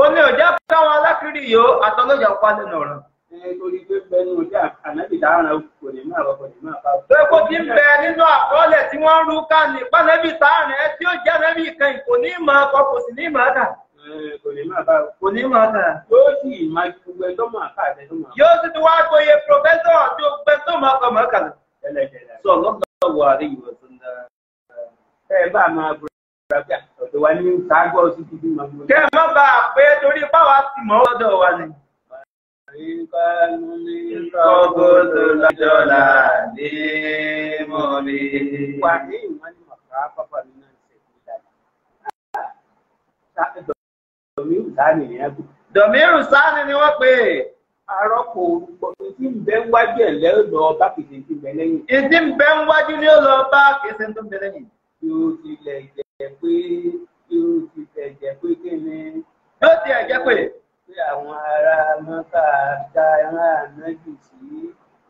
Ó ní òjá káwọn alákìrí yòó àtọ́lọ́jà pa lẹ́nu ọ̀rọ̀. Nítorí pé bẹnu ọjà ànábì dáhùn kò ní máa kò ní máa bá Tó kó ti ń bẹ nínú àkọọ́lẹ̀ tí wọ́n ń rú ká ní pánẹ́bì sáàrin ẹ tí ó jẹ́ nẹ́bì kan kò ní máa kọ kò sì ní máa kà. Kò ní máa bá Kò ní máa kà. yóò sì máa gbogbo ẹjọ́ máa ká àtẹ tó máa Yóò sì ti wá gboyè pòfẹ́sọ̀ tí ó gbẹ tó máa kọ máa kà. Sọ lọ́gbà wà rí ìwọ̀ tó ń ẹ bá máa ọ̀dọ̀ wa ní Kọ́gọ́dọ̀ lọ́jọ́ là ní ṣe sáni ni wọ́n pè. Arọ́pò orúkọ tí ń bẹ wájú ẹ̀ lẹ́rọ bá kìí ti bẹ lẹ́yìn. Ìdí ń bẹ ń wájú ní ó lọ kìí ṣe tó ń bẹ lẹ́yìn. Ó tilẹ̀ jẹ́ pé ó tilẹ̀ jẹ́ pé kí ni Yóò ti ẹ̀ jẹ́ pé pé àwọn ará mọ́tà dá ẹran ànájù sí.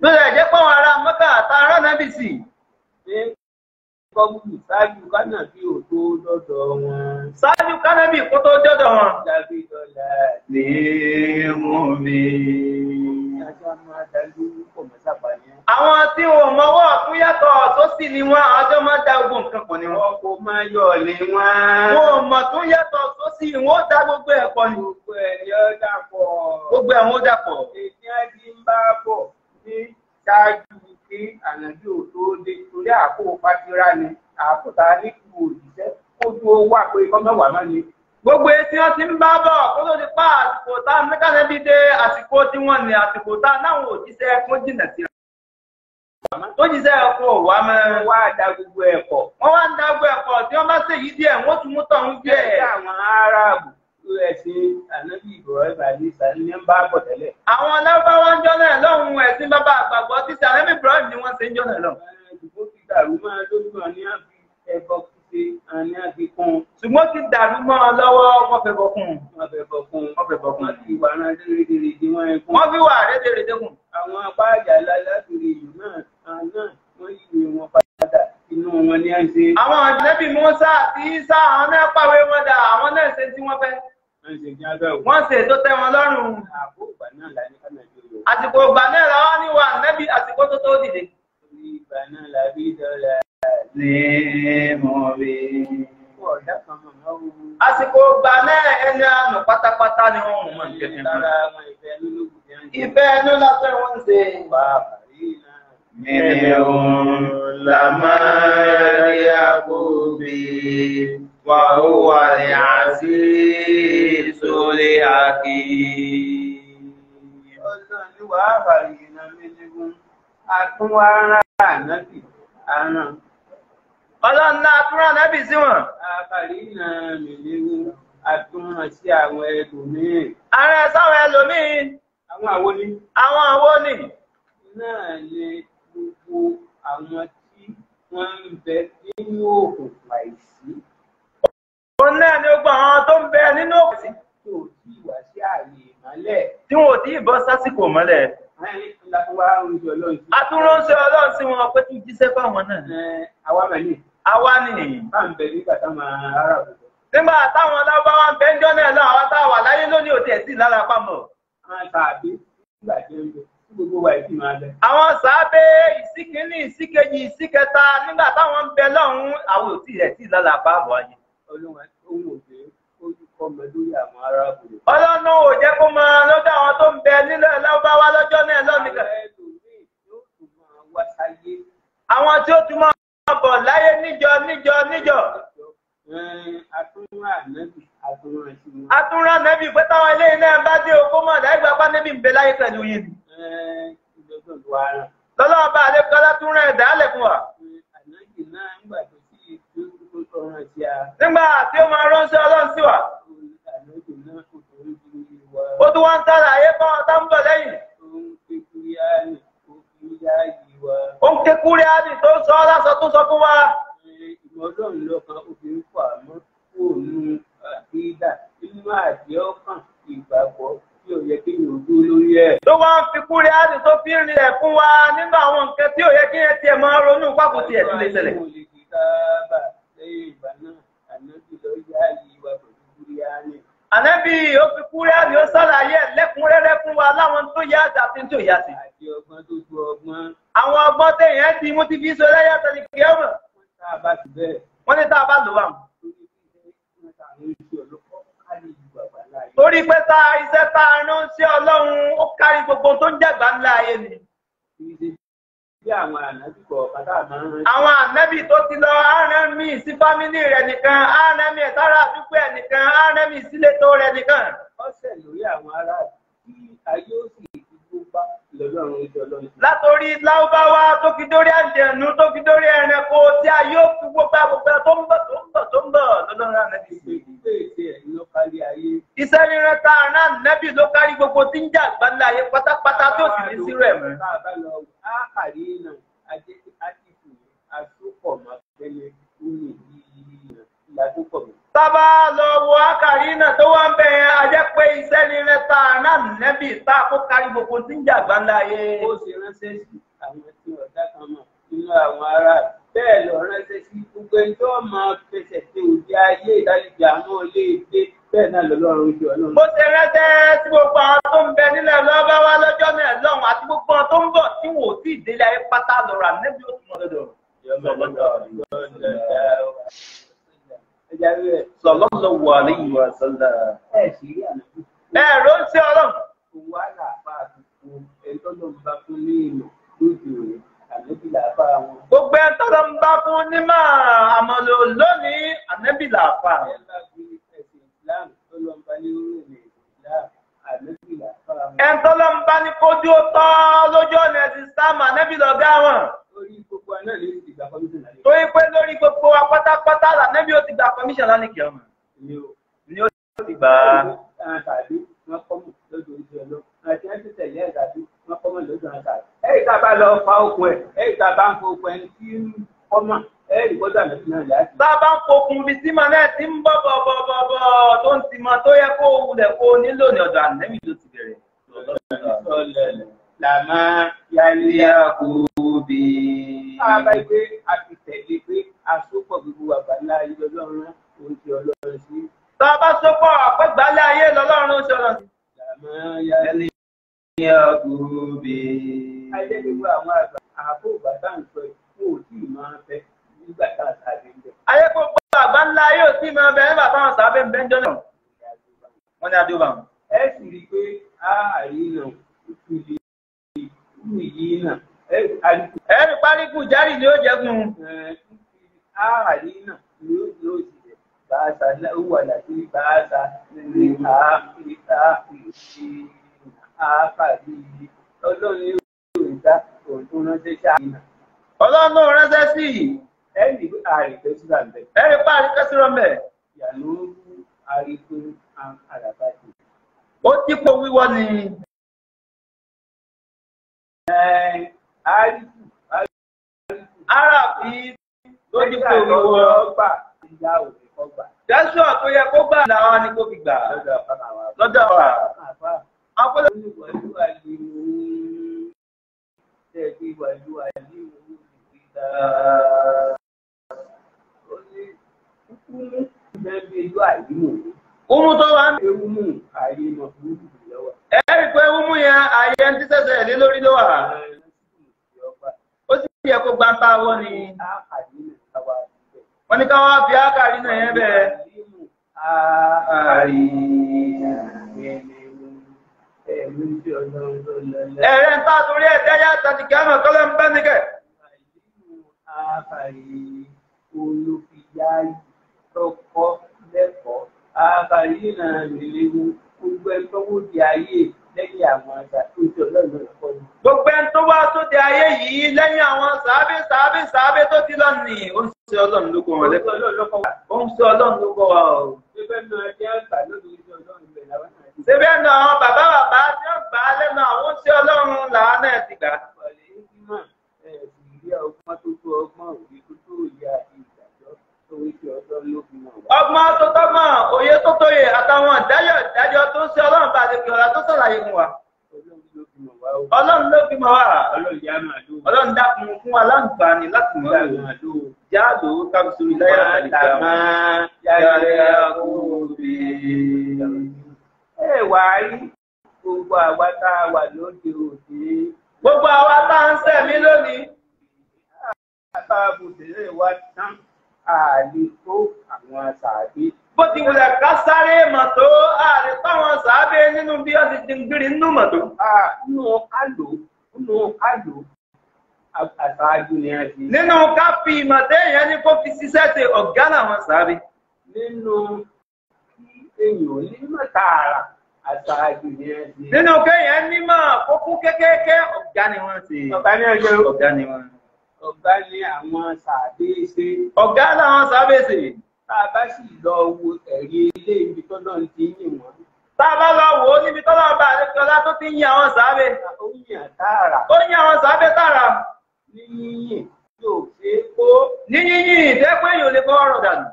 lè jẹ́ pé àwọn ará Mọ́kà àtàrà nábì sí. Ṣé kọ́bù ṣáájú kánà bí ò tó dọ́dọ̀ wọn? Ṣáájú kánábì kó tó dọ́dọ̀ wọn. Dábì dọ́là Ní mú mi. Àwọn tí wọn mọwọ́ tún yàtọ̀ tó sì ní wọn tó máa da gbogbo nǹkan pọ̀ ní wọn. Kò máa yọ̀ lé wọn. Wọn ò mọ̀ tún yàtọ̀ tó sì wọn da gbogbo ẹ̀ pọ̀ ní. Gbogbo ẹ̀ ni ó dàpọ̀. Gbogbo ẹ̀ wọn dàpọ̀. Èdè ẹbí ń bá bọ̀ ní ṣáájú àpò pátírá ni àpòtá ní kú òjíṣẹ́ kó tó wà pé kọ́mọ̀wá má ni. Gbogbo etí wọn ti ń bá bọ̀ kó tó ti pa àsìkò tá mẹ́kànnẹ́bí dé àsìkò tí wọ́n ní àsìkò tá náwọn òjíṣẹ́ fún jìnnà sí. Tó jíṣẹ́ ọkọ̀ wà. Wọ́n wá da gbogbo ẹ̀ pọ̀. Wọ́n wá ń dágbé ẹ̀kọ́ tí wọ́n bá ṣèyí díẹ̀ wọ́n tún mú tọ̀hún Jẹ́ díẹ̀. àwọn Árábù tó ẹ̀sìn ànábì Ibrahim Alisa ní ń bá bọ̀ tẹ́lẹ̀. Àwọn alábáwá ń jọ́nà lọ́hùn ẹ̀sìn bàbá àgbàgbọ́ tí sàrẹ́mì Ibrahim ni wọ́n ṣe ń jọ́nà lọ. Ṣùgbọ́n dàrú máa lójú àní àfi ẹbọ kíkẹ́ àní àfi kún un. Ṣùgbọ́n ti dàrú mọ́ ọ lọ́wọ́ wọ́n fẹ́ bọ́ fún un. Wọ́n fẹ́ bọ̀ fún un. Wọ́n fẹ́ bọ́ Wọ́n un. ti wà náà dérédérédé wọ́n ẹ̀ fún un. Wọ́n fi wà rédèrèdè kù. àwọn apá àjàlá lágbèrè ìlú náà náà wọ́n yí wọn padà inú wọn ní à ń ṣe Àwọn àjẹ́bí Mùsá àti Ísá àwọn náà pàwé wọn dà àwọn náà ṣe tí wọ́n fẹ́. Wọ́n ṣe tó tẹ́ wọn lọ́rùn. Àsìkò ìgbà náà làwọn ní wà nẹ́bí àsìkò tó tó dìde. orí ìgbà náà la bí dọ́là Ní mọ̀ rí. fún ọ̀dà kan mọ̀ náà wò. Àsìkò ìgbà náà ẹni àná pátápátá ni wọ́n mọ̀ ní kẹ̀kẹ́. lára àwọn ìfẹ́ lólógún ìfẹ́ ẹnu lásán wọn ń ṣe. وآخرين منهم لما يليق به وهو العزيز الحكيم ọlọ́run ní wàá bàrí iná mímú àtúnwárá ànábì àrùn ọlọ́run náà túnra nẹ́bì sí wọn àbàrí iná mímú àtúnràn sí àwọn ẹlòmíín ààrẹ sáwọn ẹlòmíín àwọn àwọn ní àwọn àwo ni náà ní gbogbo àwọn tí wọ́n ń bẹ nínú òkùnkùn àìsí òun náà ni gbọ́ àwọn tó ń bẹ nínú òkùnkùn tí ò tí ì wá sí ààyè ìmọ́lẹ̀ tí wọn ò tí ì bọ́ sásìkò mọ́lẹ̀ oúnjẹ ọlọ́run sí. wọn pé tún jíṣẹ́ fáwọn náà. Ẹ, àwa mẹ́lì. Àwa nìyí bá ń bẹ nígbà táwọn ará òkùnkùn. Nígbà táwọn lábáwá ń bẹ ń jọ́ náà lọ àwọn táwà láyé lónìí ò tiẹ̀ sí lára pamọ́ tàbí nígbà tí ó ń bẹ gbogbo wa ìdí máa bẹ. àwọn sàábé ìsíkíní ìsíkejì ìsíkẹta nígbà táwọn ń bẹ lọ́hùn-ún àwọn ò tí ẹ̀ tí lára pààbọ̀ ayé. Olúwa ohun ọlọ́run ò jẹ́ kó máa lọ́dọ̀ àwọn tó ń bẹ nílẹ̀ lábáwá lọ́jọ́ náà lọ́nìkan Àwọn tí ó tún máa bọ̀ láyé níjọ níjọ níjọ. Atúnrán nẹ́bí pé táwọn ilé iná bá dé okó mọ̀ dáìgbà pa nẹ́bí ń bẹ láyé pẹ̀lú yìí ni. Rán. lọ́lọ́wọ́ bá àlékọ́lá tún rẹ̀ dálẹ̀ fún wa. Náà nígbà tí ó máa ránṣẹ́ ọlọ́run sí wa Ànábì náà kò tó ń dúró wa. Ó tún wá ń sára ayé fún ọ tá ń bọ̀ lẹ́yìn. Ó ń ké kúrí áàdì tó ń sọ ọ́ lásọ tó sọ fún wa. Ìmọ̀ ọlọ́run lọ́kàn obìnrin fà mọ́ fóònù àkídà nínú àjẹ́ ọkàn ìgbàgbọ́ tí ò yẹ kí ni ò dúró lórí ẹ̀. tó wá ń fi kúrí áàdì tó fi ń rinlẹ̀ fún wa nínú àwọn nǹkan tí ò yẹ kí ẹ tiẹ̀ máa ronú pákó tiẹ̀ tún lè ṣẹlẹ̀. Lè dábà lẹ́yìn ìgbà náà, ànábì ó fi kúrí áàdì ó ṣàlàyé ẹ̀ lẹ́kùnrẹ́rẹ́ fún wa láwọn tó yá àti tó yá sí Àti ọgbọ́n tó ju ọgbọ́n. àwọn ọgbọ́n téèyàn ti mú ti fi sọ lẹ́yà tẹ̀lé kí ẹ mọ̀ Wọ́n ní tá a bá lò wà mọ́. torí pé tá iṣẹ́ tá a ránṣẹ́ ọlọ́run ó kárí gbogbo tó ń jàgbá ńlá ayé ni. Àwọn ànábì tó ti lọ àárẹ̀ mi sí fámílì rẹ̀ nìkan àárẹ̀ mi ẹ̀sára àdúgbò ẹ̀ nìkan àárẹ̀ mi sílétò rẹ̀ nìkan. ọ̀sẹ̀ lórí àwọn ará tí ayé ó sì gbó bá lọ́lọ́run ojú ọlọ́run. látòrí láwùbáwá tó fi dórí àjẹ̀nú tó fi dórí ẹranko tí a yóò fi gbogbo àgbègbè tó ń bọ̀ tó ń bọ̀ tó ń bọ̀ lọ́dọ̀ ànẹ́bì ìpè ètè ẹ̀ ló kárí ayé. iṣẹ́ ríran tá a rán ànẹ́bì ló kárí gbogbo tí ń jàgbá ńlá ayé pátápátá tó sì ní sírò ẹ̀ mọ́. Náà, àtìkù máa tẹ́lẹ̀ pọ̀ mọ́. Tábà lọ wo ákàrí náà tó wá ń bẹ yẹn, a jẹ́ pé iṣẹ́ ríran tá a rán ànẹ́bì tá a kó kárí gbogbo tí ń jàgbá ńlá ayé. Ó ṣe ránṣẹ́ sí àwọn tí ọ̀dá kan mọ̀ nínú àwọn ará bẹ́ẹ̀ lọ ránṣẹ́ sí gbogbo ẹni tó máa fẹsẹ̀ tẹ òde ayé ìdálẹ́bí àwọn ilé ìgbé bẹ́ẹ̀ náà lọ́lọ́run ojú ọlọ́run. Bó ṣe rẹ́sẹ́ tí gbogbo àwọn tó ń bẹ nílẹ̀ lọ́wọ́ wá lọ́jọ́ náà lọ́hùn àti gbogbo àwọn tó ń bọ̀ tí wò ó tí ì délé ayé pátá lọ́ra níbi ó tún lọ́dọ̀. Sallallahu alayhi wa sallam. ẹ̀ sì rí ànábì. Ẹ ló ń ṣe ọlọ́run. Wá làbá àtúntò ẹ̀tọ́ ló ń bá fún ní ìlú lójú rẹ̀ ànábì làbá wọn. Gbogbo ẹ̀ tọ́lọ́ ń bá fún nímọ̀ àmọ̀lò lónìí ànẹ́bì làáfà. Ẹ bá fi ẹ̀sìn Ìsìláàmù tó lọ ń bá ní ní kójú tọ́ lójú ọ̀nà ẹ̀sìn sáàmù ànẹ́bì lọ́gá wọn. Torí pé lórí gbogbo wa pátápátá lànẹ́bì ó ti gba commission lánìí kìí ọmọ. Ni ó ti gbà á. Àti ti tẹ̀lé ẹ̀ tàbí wọ́n lọ́dọ̀ àwọn tàbí. Ẹ̀yìn tá a bá lọ fa okùn ẹ̀, ẹ̀yìn tá a bá ń fa okùn ẹni tí ń kọ́mọ̀, a bá ń fokùn bí màá náà ti ń bọ̀ bọ̀ bọ̀ bọ̀ bọ̀ tó ń ti mọ tó yẹ kó wulẹ̀ kó nílò ní ọ̀dọ̀ ànẹ́bì ló ti bẹ̀rẹ̀. Làmá yálé Yakubi. A bá yí pé a ti tẹ̀lé pé àsopọ̀ gbogbo àgbàlá ayé ọlọ́run oúnjẹ ọlọ́run sí. Tá a bá sọ́kọ̀ àpẹ́gbálẹ̀ ayé lọ́lọ́run ó ṣọlọ. Làmá yálé. Yakubi. Ayé gbogbo àwọn àgbà àbò bàtà ń sọ ìfún òtí máa fẹ́ nígbà tá a tàbí ń bẹ̀. Ayé gbogbo àgbá ńlá ayé ò tí máa bẹ̀rẹ̀ nígbà táwọn sábẹ́ ń bẹ́ńjọ́ náà. Wọ́n ní Adéwà. Ẹ sì rí i pé fi ni ó jẹ́ fún un. àárí náà ló ló ti rẹ̀ bàásà ó wà láti bàásà ní àáfíríkà àfíríkì àáfàrí ọlọ́run ní òrìṣà òun tó ránṣẹ́ ṣáàyàn. ọlọ́run ló ránṣẹ́ sí i. ẹnì àrìkẹ́ ń bẹ̀. ẹ̀rí páàrí kẹ́sìrọ̀ mẹ́. ìyàló àríkú àràbàjì. ó dípò wíwọ́ ni. Àríkù ara fi ló dípò wíwọ́. gbà ìyá òde kọ́ gbà. jẹ́sùn tó yẹ kó gbà làwọn ni kò fi gbà. lọ́dọ̀ àpamọ́ àwọn lọ́dọ̀ wa. àbá. akọ́lẹ̀ Olúwàlúwà lè mú tẹ̀bí wàlúwà lè mú ìgbìta. Ó ní kúkú mú ìbẹ́bí ìlú àìmọ̀. Umu tó wà ní. Ewu mú àìmọ̀ burúkú lọ́wọ́. Ẹ̀rí pé umu yẹn àyè ń tíṣẹ̀ṣẹ̀ lé lórí ló wà. Yẹ kó gba ta wọ́n ni. Wọ́n ní ká wá fi ákàrí náà yẹn bẹ́ẹ̀. Ẹ̀rẹ́ ń tà torí ẹ̀ tẹ́yà tàbí kẹ́mọ̀ kọ́lẹ̀ ń bẹ́ nìkẹ́. Ààrí olùfìyà tọkọ lẹ́kọ̀ọ́. Ààrí náà nílé mú gbogbo ẹ̀ tọ́wọ́ di ayé lẹ́yìn àwọn àgbà tó ti ọlọ́run lọ́kọ́ ni. Gbogbo ẹni tó wá sóde ayé yìí lẹ́yìn àwọn sàábé sàábé sàábé tó ti lọ nì. Ó ń ṣe ọlọ́run ló kọ́ wọn lẹ́kọ̀ọ́. Ó ń ṣe ọlọ́run ló kọ́ wa o. Ṣébẹ́ náà jẹ́ àgbà lórí ọlọ́run ibẹ̀ làwọn bàbá bàbá tí ó gbà á lẹ́nu àwọn ṣe ọlọ́run làwọn náà ti gbà. Ọ̀lẹ́ ìgbìmọ̀ ìrírí ọgbọ́n tó wá. Tọ́gbọ́n, òye tó tóye àtàwọn ìdájọ́ ìdájọ́ tó ń ṣe ọlọ́run bá ti fi ọ̀rọ̀ tó sọ̀làyé fún wa. Ọlọ́run ló fi mọ̀ wá. Ọlọ́run wá. Dákun fún wa láǹfààní láti mọ̀ Ọlọ́run ọ́. máa lò. Já lò ó kábísí orí láyà àtàlìkà. Yàrá kú bí. Ẹ wà á rí gbogbo àwa tá a wà lóde òde. Gbogbo àwa tá ń sẹ̀mí lónìí. Àbábùdé wa tán àlè tó àwọn àṣàbí. Bó ti wulẹ̀ ká sáré mọ̀tò, àlè táwọn sàábé nínú bí wọ́n ti dìngírí nínú mọ̀tò. Nínú àlò, nínú àlò, àṣáájú ni a ti. Nínú ká fi ìmọ̀tẹ́ yẹn ní kó fi ṣiṣẹ́ ṣe ọ̀gá làwọn sàábé. Nínú kí èèyàn onímọ̀ tààrà, àṣáájú ni a ti. Nínú kéèyàn nímọ̀ kókó kékéké ọ̀gá ni wọ́n ṣe. Ọ̀gá ni wọ́n. Ọ̀gá ní àwọn sàbí ṣe. Ọ̀gá làwọn ṣe. Tá a bá sì lọ wo ẹ̀rí ilé ibi tó náà ti ń yìn wọ́n. Tá a bá lọ wò ó níbi tọ́lá ọba àdékọ́lá tó ti ń yin àwọn sàábé. Ó yàn tààrà Ó yin àwọn sàábé tààrà. ní yíyìn yóò ṣe é kó. Ní yíyìn ìdẹ́pẹ́ èèyàn lè fọ́ ọ̀rọ̀ dànù.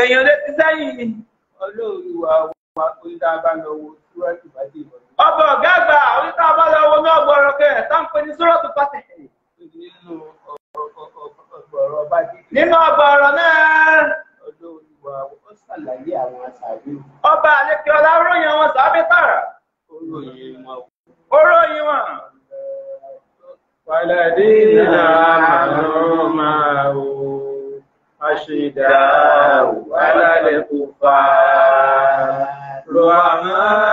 Èèyàn lè ti sẹ́yìn ni. Ọlọ́run wa wa dá bá lọ wo túwẹ́tì bá dé ìbọn. Ọba ọ̀gá àgbà àwọn tá a bá lọ wo náà gbọ́rọ̀ kẹ́ tá ń pè ní sọ́rọ̀tù pàtẹ́ nínú ọ̀rọ̀ ọba jíjẹ. nínú ọgbọ̀rọ̀ náà. ọjọ́ olúwa ó ṣàlàyé àwọn àṣàyè. ọba àlekèọlá ròyìn wọn sábẹ́ tààrà. ó ròyìn wọn. ó ròyìn wọn. Wàlẹ́dínà àmàlọ́ máa wò àṣìdá wàlálẹ̀ kò fà á. Rọ̀ àmọ́.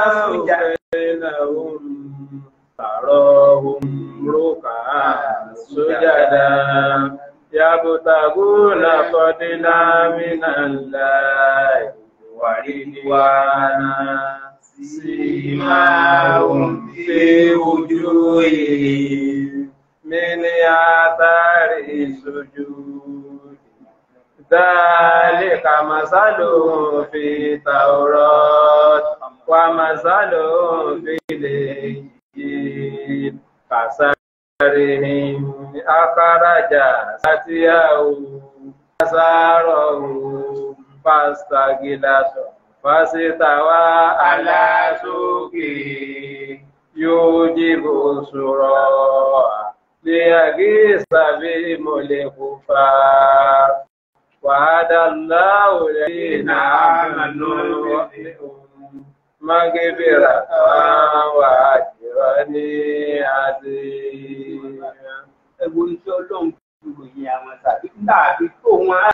فضلا من الله ورضوانا سيماهم في وجوههم من آثار السجود ذلك مثلهم في التوراة ومثلهم في الإنجيل كسرهم أخرج ساتيه فساره فاستغلظ فاستوى على سوقه يوجب السراء ليغيث بهم الكفار وعد الله الذين آمنوا مغفرة وأجرا عظيما Ẹ̀wọ̀n iṣẹ́ Ọlọ́run fi ròyìn àwọn àṣàbí. Nígbà àbí tó wọn á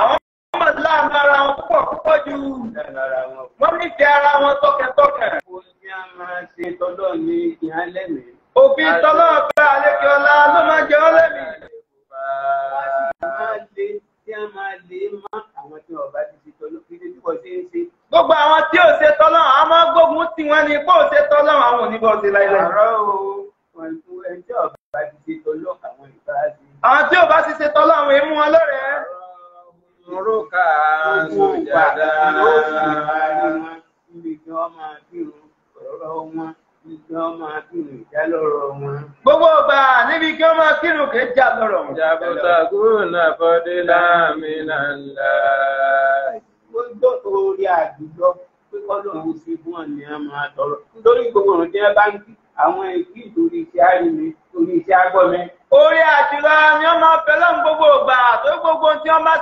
Àwọn ọmọ láàmú ara wọn púpọ̀ púpọ̀ jù. wọn. Nífẹ̀ẹ́ ara wọn tọkàntọkàn. Ó ní a máa ṣe tọ́lọ́ ní ìhálẹ́mìí. Òfin tọ́lọ́ ọ̀gbẹ́ àlejò ọ̀la ló máa jẹ́ ọ́ lẹ́mìí. máa lé tí a máa lé má àwọn tí wọn bá ti ṣe tọ́lọ́ kí lójú kò ṣe é ṣe. Gbogbo àwọn tí ò ṣe tọ́lọ́ àwọn máa ní bó ṣe tọ́lọ́ àwọn oníbọ̀ láìláì.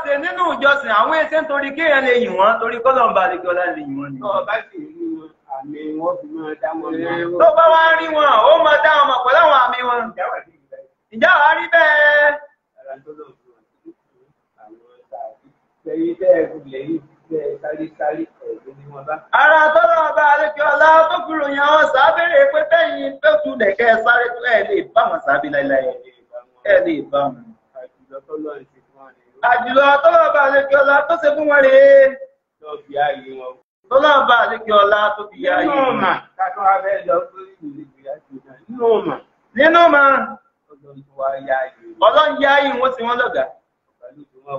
Ṣe nínú ìjọsìn àwọn èsè nítorí kéèyàn lè yìn wọ́n torí kọ́lọ́n bá lè kí ọlá lè yìn wọ́n ni. bá sì rí wọn àmì wọn fi máa dá wọn mọ́. Tó bá wá rí wọn, ó máa dá wọn mọ̀ pẹ̀lú àwọn àmì wọn. Ìjà wá rí bẹ́ẹ̀. ara tọ́lọ́ ọba àlejò ọlá tó kúrò yẹn àwọn sábẹ́rẹ́ pé bẹ́yìn tó tu lẹ̀kẹ́ sáré tó ẹ̀ lè bá wọn sábẹ́ láíláí. Ẹ̀ lè bá wọn. Àjùlọ tó lọ ṣe fún wọn ni Àjùlọ tọ́lọ́ ọba àlejò ọlá tó ṣe fún wọn rèé. lọ wọn. Àlejò ọlá tó nínú abẹ́ ìlú ìgbéyà nínú Nínú ọlọ́run yá wọ́n wọ́n lọ́gà.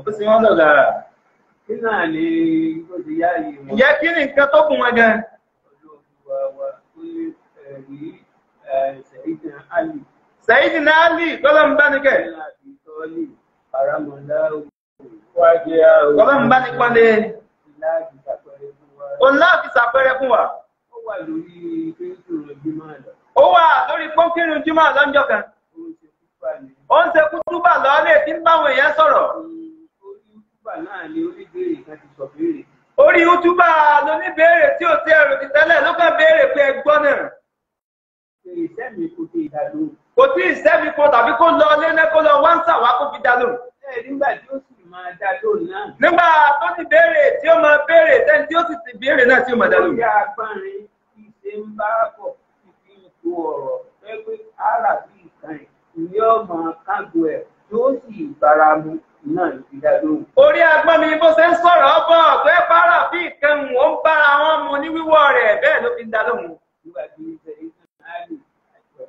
Ó sì wọ́n lọ́gà. kí náà ti yá wọn. Ni nǹkan tó kún wọn gan? Sẹ́yìn náà lì kọ́lọ́ ń bá ní kẹ̀. Ń bá ní pọ́nlé. Òun láàfi ṣàpẹẹrẹ fún wa. ó wà lórí pọ́ńkìrì Júmọ̀ lọ́jọ́ kan. ó ń ṣe kútúbà lọ́ọ́lẹ̀ tí ń báwọn èèyàn sọ̀rọ̀. orí púpà náà ni oníbèrè kan ti sọ béèrè. Orí Útúbà lóníbèèrè tí ò tí ẹ̀rù ti tẹ́lẹ̀ ló kàn béèrè pé ẹgbọ́n náà. Kò tí ì sẹ́mi kan tàbí kó lọ lẹ́nẹ́ kó lọ wá ń sàwá kó fi dá lóhùn. nígbà tí ó sì máa dá lóun náà. Nígbà tó ní béèrè tí ó máa béèrè tẹ́ni tí ó sì ti béèrè náà tí ó máa dá lóhùn. lórí agbárin tí ṣe ń bá bọ̀ títí ipò ọ̀rọ̀ pé ara bí ìkan ní ọmọ kágo ẹ̀ yóò sì bára mu náà fi dá lóhùn. Orí agbọ́n mi bó ṣe ń sọ̀rọ̀ bọ̀ pé bára bí ìkẹhùn ó ń bára wọn mu ní wíwọ́ rẹ̀ bẹ́ẹ̀ ló fi dá lóhùn. nígbà tí àlè àti ìyàlá òwò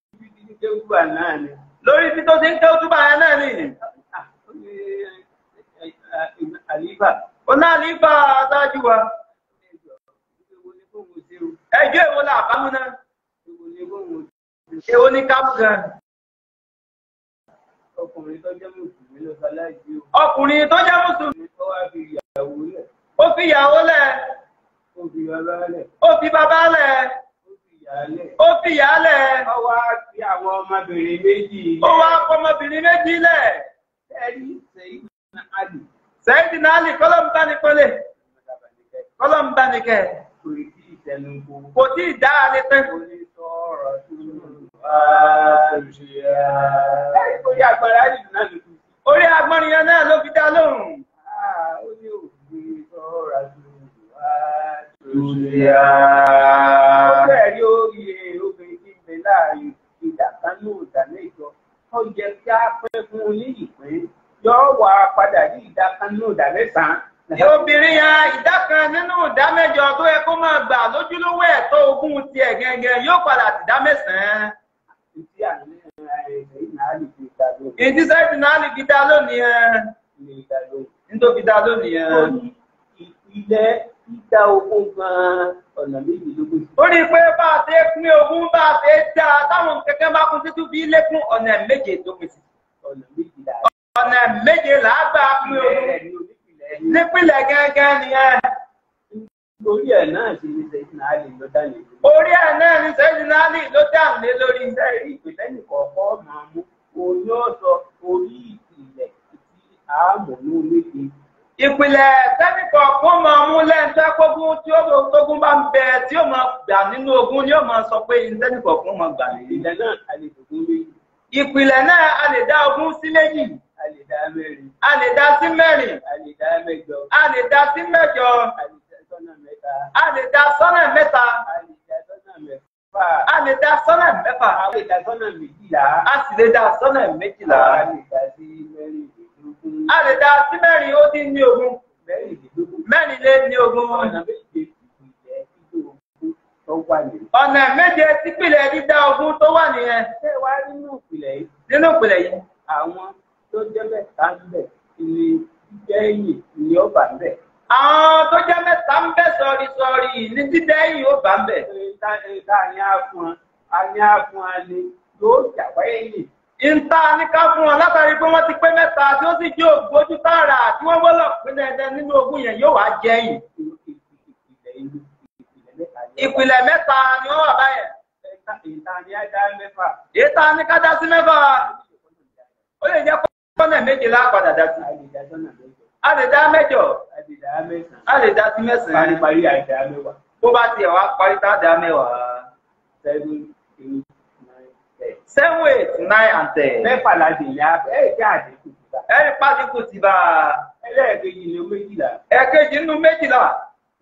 tí tó ti ń ké ó túbà yẹn náà nì. Àlífà, Ó náà ní bá aṣáájú wa. Ẹjọ́ èwo là bá mú náà. Èwo ní kámú gan. ọkùnrin tó jẹ́ mùsùlùmí ló ṣaláìsí o. Ọkùnrin tó jẹ́ Mùsùlùmí. ó wá fi ìyàwó lẹ̀ Ó fi ìyàwó lẹ̀. ó fi bàbá lẹ̀ Ó fi bàbá lẹ̀. Ó fi ìyá lẹ̀. Ó wá fi àwọn ọmọbìnrin méjì Ó wá fọmọbìnrin méjì lẹ̀. ẹ̀rí sẹ́yìn àlù Sẹ́yìn náà lì kọ́lọ́ ń bá ní pọ́lẹ̀. Kọ́lọ́ ń bá ní kẹ̀. kò tí ì tẹnu kó Kò tí ì dá a lé tán. onítọ̀ọ̀rọ̀ tó wá tó ṣe á. ẹ̀rí kò yá agbára yìí náà ló fi Orí agbọ́nrin yẹn náà ló fi dá lóhùn. ó ní òfin tọ́ra tó wá tó ṣe Ṣé tó yẹ kí á pẹ́ fún ní ìpín yóò wá padà ní ìdá kan ní ìdá mẹ́sàn-án. Ní obìnrin yẹn ìdá kan nínú ìdá mẹ́jọ tó yẹ kó máa gbà lójúlówó ẹ̀tọ́ ogún tiẹ̀ gẹ́gẹ́ yóò padà sí ìdá mẹ́sàn-án. Ìdí ẹ̀yìn náà lè fi dá lónìí ẹ̀. Ilé. Nítorí fi dá lónìí ẹ̀. Ìpìlẹ̀ dídá ogún gan-an ọ̀nà méjìlélógún sí. Ó rí i pé bá a ṣe pín ogún bá a ṣe dá a táwọn kẹ̀kẹ́ bá kún títú bí lékún ọ̀nà méje tó pèsè. ọ̀nà méje là á gbà pín ogún. Nípìnlẹ̀ gẹ́gẹ́ nìyẹn. lórí ẹ̀ náà sì ní sẹ́yìn náà lè lọ dání lórí. orí ẹ̀ náà ní sẹ́yìn náàlì ló dáhùn lé lórí iṣẹ́ rí ìpínlẹ̀ nìkọ̀ọ̀kan máa mú òun yóò sọ orí ìpìlẹ̀ tí àmọ̀ ní oléke. Ìpìlẹ̀ sẹ́nìkọ̀ kó máa mú lẹ́ńtẹ́ kógún tí ó tógún bá ń bẹ tí ó máa gbà nínú ogun ni ó máa sọ pé sẹ́nìkọ̀ kó máa gbà nìyí. ìpìlẹ̀ náà a lè dògún méjì ìpìlẹ̀ náà a lè dá ogún sí méjì a lè dá mẹ́rin a lè dá sí mẹ́rin a lè dá mẹ́jọ a lè dá sí mẹ́jọ a lè dá sọ́nà mẹ́ta a lè dá sọ́nà mẹ́ta a lè dá sọ́nà mẹ́fà a lè dá sọ́nà mẹ́fà a lè dá sọ́nà méjìlá a sì lè dá sọ́nà méjìlá a lè dá sí mẹ́rìndínlógún a lè dá sí mẹ́rin ó dín ní ogún. Mẹ́rin lé ní ogún. Ọ̀nà méje típìlẹ̀ dídá ogún tó wà nìyẹn. Ṣé wàá nínú ìpìlẹ̀ yìí? Nínú ìpìlẹ̀ yìí. Àwọn tó jẹ́ mẹ́ta ń bẹ̀ ilé jíjẹ́ ẹ̀yìn ni ó bà ń bẹ̀. àwọn tó jẹ́ mẹ́ta ń bẹ sọ̀rí sọ̀rí ní dídá ẹ̀yìn ó bá ń bẹ̀. Ẹ̀ta ẹ̀ta ni a fún a ní a fún ni yóò jàpá ẹ̀yìn. Ìta ní ká fún wọn látàrí pé wọ́n ti pé mẹ́ta tí ó sì jẹ́ ògbójú tààrà tí wọ́n gbọ́dọ̀ pín dandan nínú ogún yẹn yóò wá jẹ́ yìí. Ìpìlẹ̀ mẹ́ta ni. wọ́n wà báyẹn. Ìta ní ká dá sí mẹ́fà. Ó lè jẹ́ kọ́nà méjìlá padà dá sí. A lè dá mẹ́jọ. a lè dá sí mẹ́sàn-án. Bó bá tiẹ̀ wá parí tá a dá mẹ́wàá Seven, eight, nine, ten. Seven eight nine and ten Mẹ́fà la dè ya ẹ̀ jẹ́ àdínkù síta. ẹ̀rí pàdínkù ti bá Ẹlẹ́ẹ̀kejì ni méjìlá. ẹ̀kejì nínú méjìlá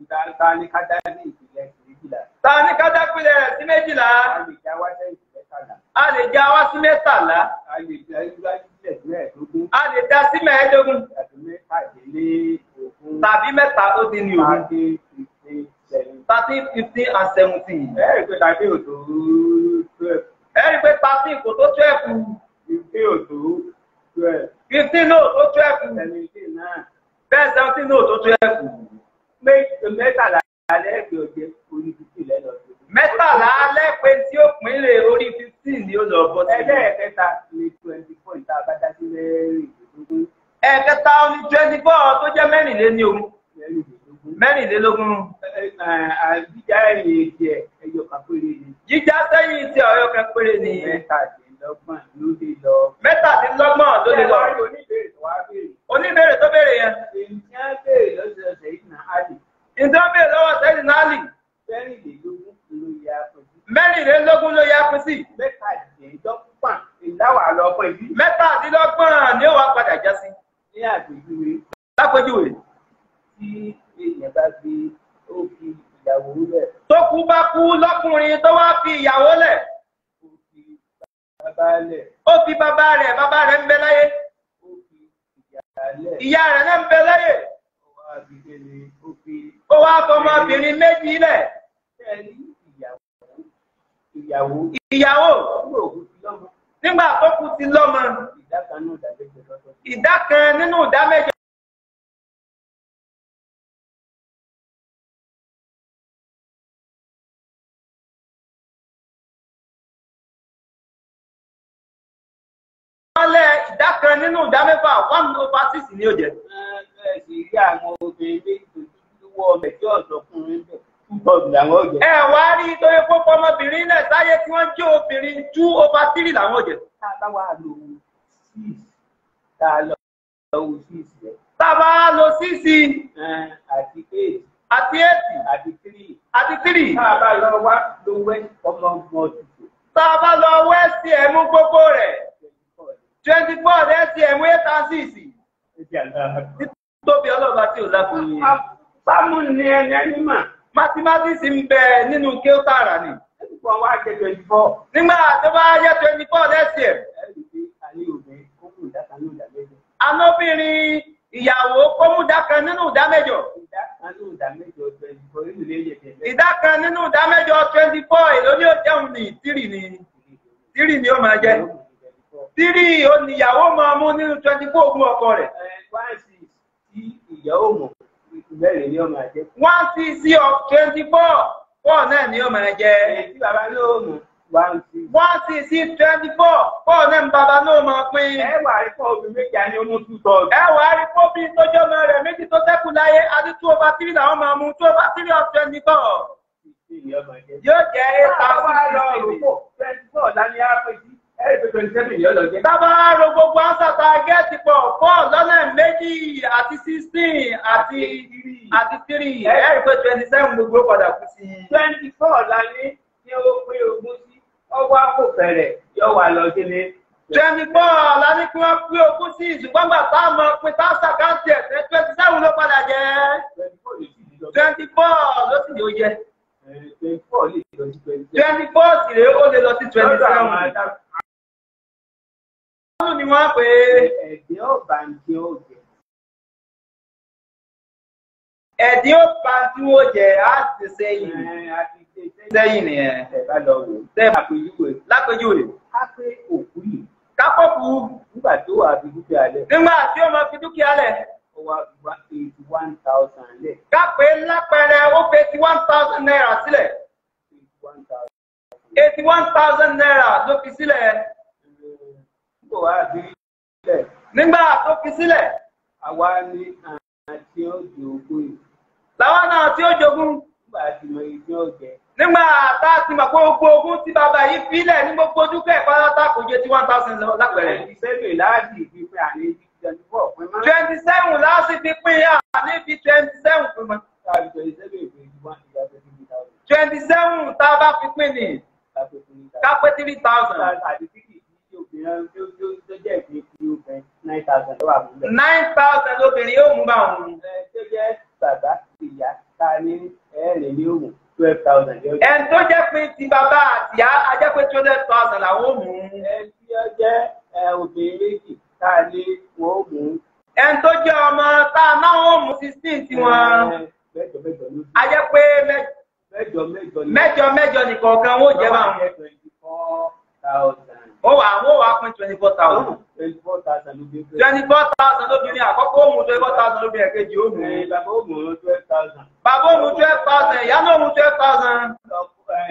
Ìta ni ká dá ní ìpìlẹ̀ méjìlá. ta ní ká dápìlẹ̀ rẹ̀ sí méjìlá A lè já wá sẹ́yìn mẹ́tàlá. a lè já wá sí mẹ́tàlá A lè já iwájú sílẹ̀ mẹ́ẹ̀ẹ́dógún. a lè dá sí mẹ́ẹ̀ẹ́dógún tàbí mẹ́ta ó dín ní seventeen. thirteen fifteen and seventeen twelve. Ẹ̀rí pé thirteen kò tó twelve Fifteen òtò twelve. fifteen náà tó twelve Seventeen náà. bẹ́ẹ̀ seventeen náà tó twelve Mẹ́tàlá lẹ́gbẹ̀ẹ́ òjẹ́ orí fifteen lẹ́nu ọdún. mẹ́tàlá lẹ́pẹ́ tí ó pín lè orí fifteen ni ó lọ bọ́ sí. Ẹlẹ́ẹ̀kẹta ni twenty four ìta abájá sí mẹ́rìndínlógún. ẹ̀kẹta ó ní twenty four tó jẹ́ mẹ́rìnléní ogún Mẹ́rìndínlógún. Mẹ́rìnlélógún àbíjà ẹ̀yìn tiẹ̀ ẹyọ kan péré ni jíjá sẹ́yìn tí ọ̀yọ́ kan péré ni mẹ́tàdínlọ́gbọ̀n ló lè lọ. mẹ́tàdínlọ́gbọ̀n ló lè lọ. oníbèrè tó béèrè. yẹn wọ́n béèrè lọ́sọ̀ọ̀sẹ̀ yìí náà á lè ìjọ béèrè lọ́wọ́ sẹ́yìn náà lì mẹ́rìnlélógún ló yẹ àpọ̀jù. mẹ́rìnlélógún ló yá pín sí mẹ́tàdínlọ́gbọ̀n ìdáwà lọ́pọ̀ ìbí mẹ́tàdínlọ́gbọ̀n ni ó wá padà já sí. ní àpèjúwe lápèjúwe tí èèyàn bá fi ó fi ìyàwó lẹ̀ tó kú bá kú lọ́kùnrin tó wá fi ìyàwó lẹ̀. Ó fi bàbá rẹ̀ bàbá rẹ̀ ń bẹ láyé. Ìyá rẹ̀ náà ń bẹ láyé. Ó wá fọmọbìnrin méjì lẹ̀. Ìyàwó. Nígbà òkú tó kú ti lọ́mọ. Ìdá kan nínú ìdá mẹ́jọ. Nínú ìdá mẹ́fà one over six ni ó jẹ́. ẹ wá rí i tó yẹ kó fọmọbìnrin náà sáyé tí wọ́n jẹ́ obìnrin two over three làwọn jẹ́. tá a bá wà lò six tá a lọ wo six rẹ̀ tá a bá lo sísì àti eight. Àti eight. Àti three. Àti three. Tá a bá lọ wá ló wẹ́ ọmọ ọmọ tuntun tá a bá lọ wẹ́ẹ̀sì ẹ̀mú gbogbo rẹ̀ twenty four ẹ̀sì ẹ̀mú eight and six tóbi ọlọ́ba tí ò lápò yìí. Sámú ni ẹni ẹni mà. mathematics ń bẹ nínú kéwtàrà ni. Ẹnìkan wá jẹ twenty four. nígbà tó bá yẹ twenty four ẹ̀sì ẹ̀ Ẹnì pé àní obìnrin kó kù ìdá kan ní anóbìnrin ìyàwó nínú ìdá mẹ́jọ. Ìdá kan ní ìdá mẹ́jọ twenty four nínú ilé yẹn tẹ̀lé. ìdá kan nínú ìdá mẹ́jọ twenty four èló ni ó jẹun ní tírì ni tírì ni ó máa jẹ tírì oníyàwó máa mú nínú twenty four ogún ọkọ rẹ̀ One six ni of twenty four four náà ni ó máa jẹ one six. sí twenty four four náà ń bàbá náà máa pín. ẹ wà rí fún obìnrin méjì á ní ó mú two thirds. ẹ wà á rí kóbí tójú ọmọ rẹ̀ méjì tó sẹ́kù láyé àti two over three làwọn máa mú two over three of twenty four yóò jẹ́ eight Táwa lọ thousand rògbò twenty four lání àpèjì pé tábà ro gbogbo ansata gẹ́ẹ̀tì pọ̀. Four lọ́nà méjì àti sixteen àti àti three. Ẹ rí pé twenty seven gbogbo padà kú sí. I. twenty four lání tí ó pín ogún sí. Ọwọ́ àpò bẹ̀rẹ̀ yóò wà lọ sí ní. twenty four la ní kí wọ́n pín ogún sí. Ṣùgbọ́n gbà tá a mọ̀ pé tá a ṣàkáǹtì ẹ̀ twenty seven ló padà jẹ́. Twenty four ló sì yóò jẹ́. Twenty four sì rèé ó lè lọ sí twenty seven. Báwo ni wọ́n pè é? ẹ̀dín ọ̀bà ń jẹ́ òjẹ́. Ẹ̀dín ó pa tí wọ́n jẹ á ti sẹ́yìn. Sẹ́yìn nìyẹn. ẹ̀ bá lọ wò. Sẹ́yìn àpèjúwe lápèjúwe. ká pé òkú yìí Kápọ́pù nígbà tó wà fi dúkìá lẹ̀ nígbà tí ó máa fi dúkìá lẹ̀. ó wá wá eighty one thousand lẹ̀ Kápé lápẹẹrẹ ó fi eighty one thousand naira sílẹ̀. eighty one thousand naira ló fi sílẹ̀. Nígbà wá fi lẹ̀ Nígbà tó fi sílẹ̀, àwa ní àti ọjọ́ ogún yìí. Làwọn náà tí ó jogún. nígbà tí mo yí tí ó jẹ. Nígbà tá a ti mọ̀ pé gbogbo ogún tí bàbá yìí fílẹ̀ ní gbogbo dúkìá ìpárátá kò ju eighty one thousand lọ twenty seven láàdì ìfipẹ́ àní twenty four pín mọ́. Twenty seven láti fi pín yà níbi twenty seven pín mọ́. twenty seven tá a bá fi pín ní ká pé three thousand. Obìnrin tó jẹ́ ìpín ó fẹ́ nine thousand àbúlẹ̀. nine thousand lóbìnrin yóò mú bá òun. ẹ tó jẹ́ bàbá ìyá ta ní ẹ̀ẹ́rìn ní òun twelve thousand ẹni tó jẹ́ pé ti bàbá àtìyá a jẹ́ pé hundred thousand làwọn ò mú. ẹ tí ó jẹ́ obìnrin méjì ta ní wọ́n ó mú. ẹni tó jẹ́ ọmọ tá a náà ó mú sixteen tiwọn. mẹ́jọ mẹ́jọ ló a jẹ́ pé mẹ- mẹ́jọ mẹ́jọ mẹ́jọ nìkọ̀ọ̀kan ó jẹ́ bá thousand. ó wà àwọn wá pín twenty four thousand. twenty four thousand thousand lóbìnrin àkọ́kọ́ mú twenty four thousand lóbìnrin ẹ̀kejì ẹ bàbá mú twelve thousand. bàbá mú twelve thousand ìyá náà mú twelve thousand.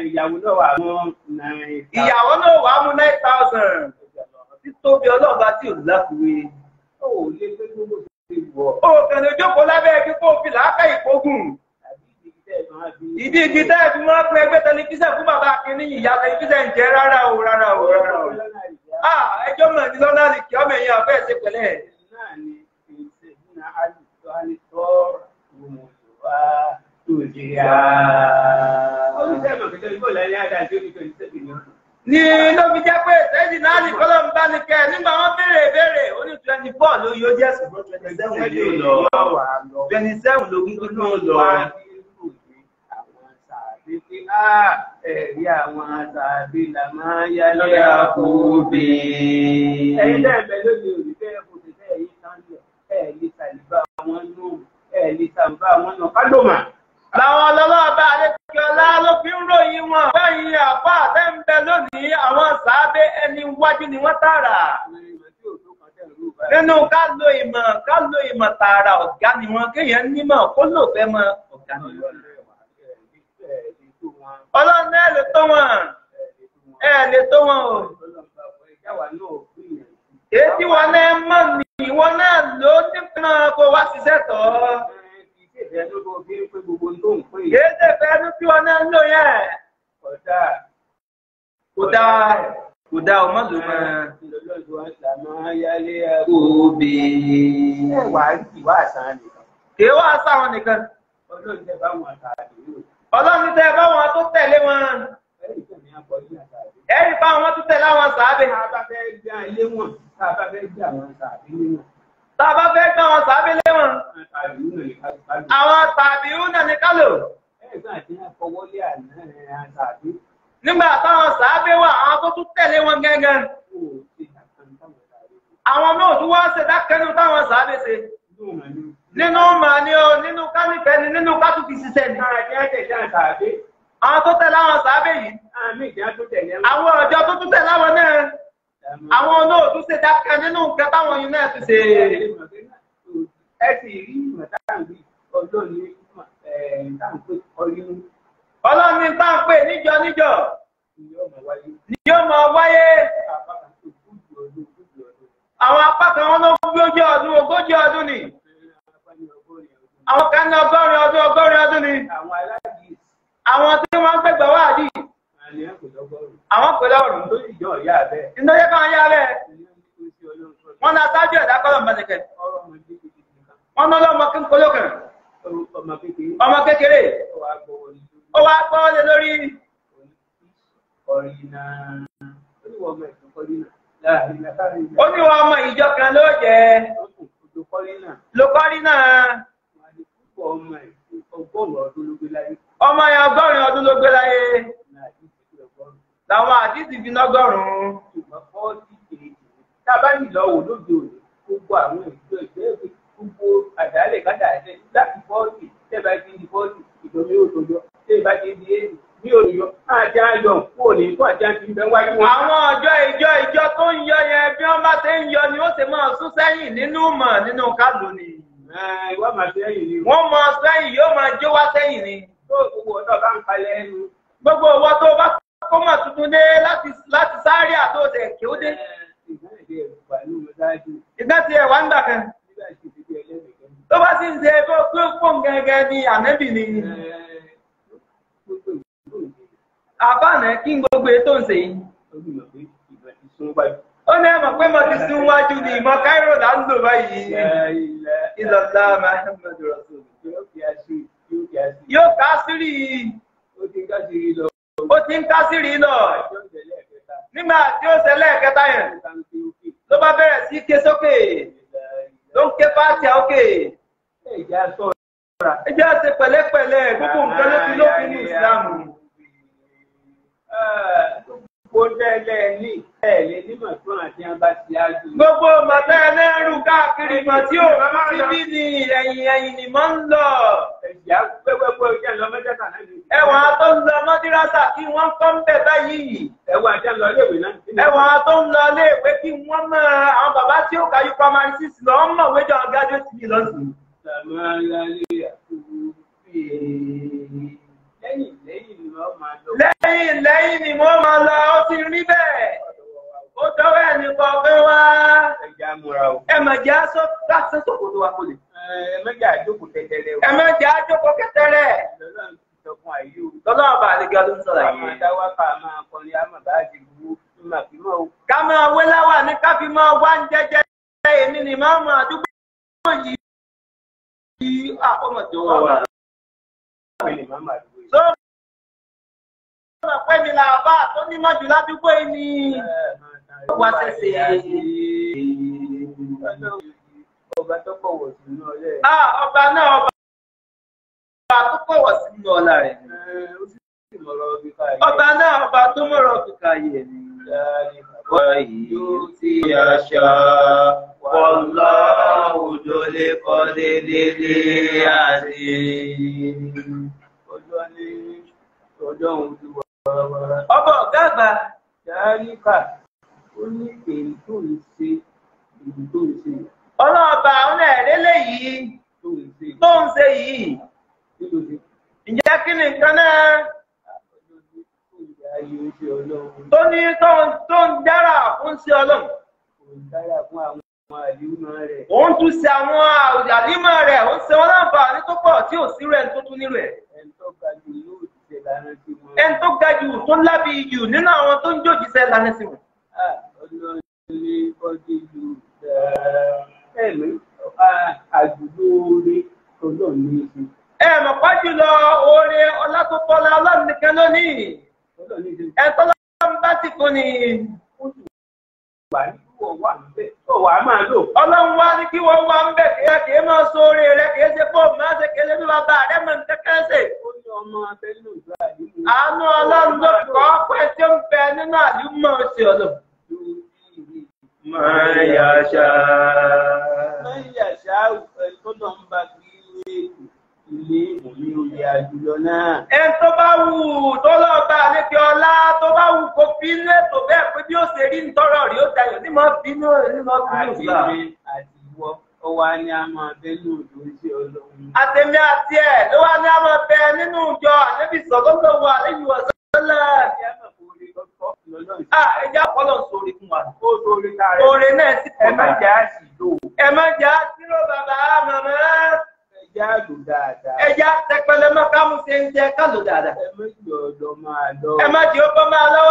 ìyàwó náà wà mú nine. ìyàwó náà wà mú nine thousand. títóbi ọlọ́ọ̀bá tí ò láfiwé. ó lé pé gbogbo ti wọ̀. òkèlè ojókòó lábẹ́ kí kò fi làákà ìkógùn. Ìdí máa igi tẹ́ ẹ̀ fi wọ́n pín ẹgbẹ́ tẹlifíṣàn fún bàbá akínní ìyá tẹlifíṣàn ń jẹ́ rárá o rárá o rárá o. ẹjọ́ mọ̀ ní lọ́nà àlìkí ọmọ èèyàn àfẹ́ ṣe pẹ̀lẹ́. ní ló fi jẹ́ pé sẹ́yìn náà ní kọ́lọ́ ń bá ní kẹ́ nígbà wọ́n béèrè béèrè ó ní twenty four ló yóò jẹ́ ṣùgbọ́n twenty seven ló lọ twenty seven ló kún ló lọ. Ẹ̀rí àwọn àtàbí là máa ń yálé àkóbè. Ẹ̀yin náà bẹ lónìí òní bẹ́ẹ̀ kò tẹ̀ bẹ́ẹ̀ yín sáńlẹ̀. Ẹ̀ lè tàlíbà wọn nù. Ẹ̀ lè tàlíbà wọn nù. Kádòmà. làwọn ọlọ́lọ́ọ̀bá adékọ́lá ló fi ń ròyìn wọn. báyìí àpá àtẹ́ńbẹ lónìí àwọn sàábé ẹni wájú ni wọ́n tààrà. nínú ká lo ìmọ̀ ká lo ìmọ̀ tààrà ọ̀gá ni wọn kéèyàn nímọ̀ kó lò fẹ́ mọ ọ̀gá ni wọn. Ọlọ́run ẹ̀ lè tó wọn ẹ̀ lè tó wọn o. èyí tí wọn náà mọ̀ ní ìwọ náà ló nípa kó wá ṣiṣẹ́ tọ̀ kìí ṣe fẹ́ẹ́nu tí wọn náà lò yẹn. kò dáa kò dáa o má lò mọ́. Òbí. Kìí wá sáwọn nìkan. Ọlọ́run ní tẹ́ bá wọn tó tẹ̀lé wọn. Ẹ̀rí bá wọn tó tẹ̀lé àwọn sàábé. Tá a bá fẹ́ gbá wọn sàábé lé wọn. Àwọn tàbí únà ní kálò. Nígbà táwọn sàábé wà, àwọn tó tún tẹ̀lé wọn gẹ́gẹ́. Àwọn náà tún wá ṣe dákẹ́nu táwọn sàábé ṣe. Nínú mà ní o, nínú kánífẹ́ ni, nínú kátó fi ṣiṣẹ́ ni. Àwọn tó tẹ̀lé àwọn sàábé yìí. Àwọn ọ̀jọ́ tó tún tẹ̀lé àwọn náà. Àwọn náà tún ṣe dákẹ́ nínú nǹkan táwọn yìí náà ti ṣe. ẹ sì rí ìmọ̀ táàbí ọjọ́ ní táàpé ọyún Ọlọ́run ní tá à ń pè níjọ níjọ. ni yóò máa wáyé tó àwọn apá kan wọn ló gbójú ọdún ogójì ọdún ni apá ní ọgọ́rin ọdún àwọn kan ní ọgọ́rin ọdún ọgọ́rin ọdún ni. Àwọn tí wọ́n ń gbẹgbẹ wá àdì àwọn pẹ̀lú ọrùn tó sì jọ ìyá bẹ́ẹ̀ iná yẹ káwọn yá rẹ. Wọn ní aṣáájú ẹ̀dá kọlọ kan. Wọn ní ọlọmọ kí n kolo kan ọmọ kékeré. Ó wá gbọ́ lé lórí. Ó ní wọn ọmọ ìjọ kan ló jẹ. Lókọ́rí náà wọn á ní púpọ̀ ọmọ yẹn ọgọ́rin ọdún ló gbé láyé. Ti làwọn àdìsí fi lọ́gọ́rùn-ún kejì tábàlì lọ́wọ́ lóde òní gbogbo àwọn ìjọ ìgbẹ́ gbogbo àdálẹ̀ kádàálẹ̀ láti fọ́ọ̀tì tẹ́ẹ̀bá ti di fọ́ọ̀tì ìdọ̀mí òtòjọ́ tẹ́ẹ̀bá ti di èyí ní òyìnbó àti ayọ̀ kú òní fún àti àti ìbẹ̀ wájú wọn. àwọn ọjọ́ ìjọ ìjọ tó ń yọ yẹn bí wọ́n bá ti ń yọ ni ó sì máa sún sẹ́yìn nínú mọ̀ nínú kálù ni wọ́n mọ sẹ́yìn yóò máa jó wá sẹ́yìn ni. Gbogbo owó tó bá kọ́mọ̀ tuntun dé láti sáré àtòsẹ̀ kí ó dé. Ìgbà tí ẹ̀ wá ń gbà kan. Tó bá sì ń ṣe bó pé fóun gẹ́gẹ́ bí ànẹ́bì ni. Àbáànà kí n gbogbo ètò ń ṣe yìí ó ní ẹ̀mọ̀ pé mo ti sún wájú ni ìmọ̀ Cairo là ń lò báyìí. Ìlọ̀lá Muhammadu Rasul yóò fi fi ká sírì ó ti ń ká sírì lọ. Nígbà tí ó ṣẹlẹ̀ kẹta yẹn ló bá bẹ̀rẹ̀ sí ké sókè. Ló ń ké fátíà òkè ẹ jẹ́ ṣe pẹ̀lẹ́pẹ̀lẹ́. Gbogbo nǹkan ló ti lófin ní ìsìlámù Kó tẹ́lẹ̀ ní ẹ̀lẹ́ nímọ̀ tó àti àbá ti ájú. gbogbo mọ̀tá ẹlẹ́rù káàkiri mọ̀ tí ò fi bí ni ẹ̀yìn ẹ̀yìn ni mọ̀ ń lọ Ẹ̀jẹ̀ pẹ́pẹ́pẹ́ ìjà lọ mẹ́tẹ́ta náà ní. ẹwà tó ń lọ mọ́dírásà kí wọ́n kọ́ ń bẹ̀ báyìí Ẹwà àti àlọ́ léèwé náà. ẹwà tó ń lọ léèwé kí wọ́n mọ àwọn bàbá tí ó kájú primary six lọ ń mọ̀ wéjọ graduate bí lọ́sùn. Lẹ́yìn lẹ́yìn lẹ́yìn lẹ́yìn ni wọ́n máa lọ ó ti rí bẹ́ẹ̀ ó tọ́wọ́ ẹ̀ ní kọ̀ọ̀kan wá ẹ mọ̀ jẹ́ aṣọ láti sọ̀kòtò wa kò lè Ẹ mẹ́jà àjókòó tẹ́tẹ́rẹ́ ẹ mọ̀ jẹ́ àjọpọ̀ kẹtẹrẹ Lọ́lọ́run ti sọ fún àyè o. lọ́lọ́wọ́ bá àlejò ló ń sọ̀rọ̀ Àwọn yìí. adáwà ká máa kọrin àmọ̀ bá ti gbowó fún màfímọ́ o. ká máa wé láwà ní ká fi máa wá ń jẹjẹ èmi ni máa mọ àdúgbò yìí yìí àkọ́mọ̀jọ́ wà wà pé mi là bá tó nímọ̀ jù ládùúgbò yìí ni wá ṣẹ̀ṣẹ̀. Ọba tó kọ̀wọ̀ sínú ọlẹ́. Ah, ọba náà ọba ọba tó pọ̀wọ̀ sínú ọlá rẹ̀ ni. Ó sì mọ̀rọ̀ bí ká yẹ. ọba náà ọba tó mọ̀rọ̀ kíkà yẹ̀ ni. ويؤتي يشاء والله ذو الفضل العظيم Òun ọba ọ̀gá àgbà Dáríkà ó ní èyí tó ń ṣe èyí tó ń ṣe. Ọlọ́ọ̀bà ọ̀nà ẹ̀rẹ́lẹ̀ yìí tó ń ṣe. Yìí. Ǹjẹ́ kí ni nǹkan náà? Tó ní tó ń dára fún sí ọlọ́run. Òun tún ṣe àwọn àlímọ̀ rẹ̀. Ń ṣe wọn láǹfààní tó pọ̀ tí ò sí rẹ̀ tó tún nílò ẹ̀ yóò ti ẹni tó ga jù tó lábì jù nínú àwọn tó ń jòjìṣẹ́ lánàá sí wọn. Ní ọdún ìlú ẹ mọ̀ pa jùlọ oore ọlá tó tọ́lá ọlọ́run nìkan lónìí ẹ tọ́lá bá sì fún ni ọlọ́run wá ní kí wọ́n wá ń bẹ̀ kí á kì í máa so orí rẹ kì í ṣe fóònù máa ṣe kì í ṣe bí bàbá rẹ mọ̀ ní kẹ́kẹ́ ṣe. àánú ọlọ́run ló kọ́ pé tí ó ń bẹ nínú àlùmọ́ ṣe ọ̀lọ́. máa yà ṣá. máa yà ṣá ẹ̀kọ́ náà ń bá ilé ìwò ní oyè àjùlọ náà. ẹ tó bá wù tó lọ bá àlejò ọlá tó bá wù kó fi inú ètò bẹ́ẹ̀ pé bí ó ṣe rí ntọ́rọ̀ rí ó dayọ̀ ní mọ́ bínú ní mọ́ bínú gbà. àti àti wọ ó wá ní a máa bẹ ní òjò iṣẹ́ ọlọ́run. àtẹ̀mí àti ẹ̀ ló wá ní a máa bẹ nínú ìjọ àlébí sọ̀tọ́tọ̀ wà lẹ́yìn ọ̀sánlẹ̀. ẹja ọpọlọ sórí fún wa. ó sórí náà. oore náà sì kọ́ ẹ má jẹ́ àṣìlò. ẹ má jẹ́ àṣìlò bàbá màmá jẹ́ àlò dáadáa. ẹ já tẹpẹlẹ mọ́ ká mú ṣe ń jẹ ká lò dáadáa. ẹ má jẹ́ ọ̀dọ́ máa lọ. ẹ má jẹ́ ọ̀dọ́ máa lọ.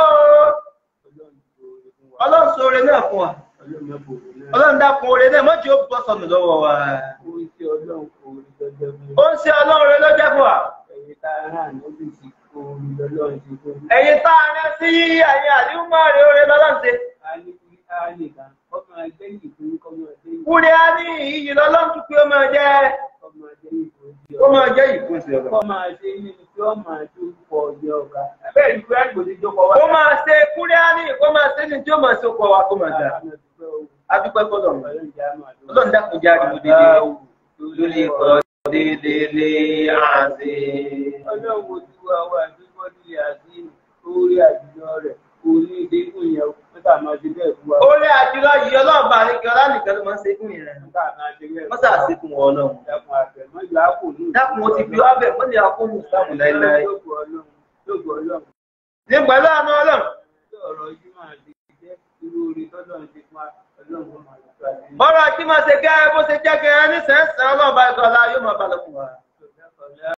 ọlọ́run ṣoore náà fún wa. ọlọ́run dákun oore náà mọ́jú ó bọ́ sọnù lọ́wọ́ wa. ó ń ṣe ọlọ́run oore lọ́jọ́ fún wa. ẹ̀yin tá a rán sí àyìn àdéhùnmọ́ rẹ̀ oore lọ́lọ́run ti. a ní kí lọ́lọ́run tún pé ó máa ó máa jẹ́ ìkúnṣe ọ̀gá. kọ́ máa ṣe ní tí ó máa tó pọ̀ ọjọ́ ọ̀gá. bẹ́ẹ̀ ni kúrẹ́ àgbòdì jókòó wá. ó máa ṣe kúrẹ́ á ní kó máa ṣe ní tí ó máa ṣe kọ́ wa kó máa dà. adúpẹ́ fọlọ́ ọlọ́run dákun jẹ́ àdúgbò dédé lórí ikọ̀ dédé àti. ọlọ́run ti wá wá sí bọ́dí àti orí àjùlọ rẹ̀ kò ní ìdínkù yẹn orí àjùlọ yìí ọlọ́run bá ní kí ọlá nìkan ló máa ń ṣe fún yẹn. wọ́n sà fún wọn ọlọ́run. dákun mo ti fi wá bẹ̀ mọ́lẹ̀ akóhùn ìsàmù láéláé. lóògùn ọlọ́run lóògùn ọlọ́run ní pẹ̀lú àánú ọlọ́run. ọ̀rọ̀ tí máa ṣe gẹ́ bó ṣe jẹ́ gẹ́ ní sẹ́ńsẹ́ ọlọ́run bá ẹ̀kọ́ ọlá yóò máa balẹ̀ fún wa.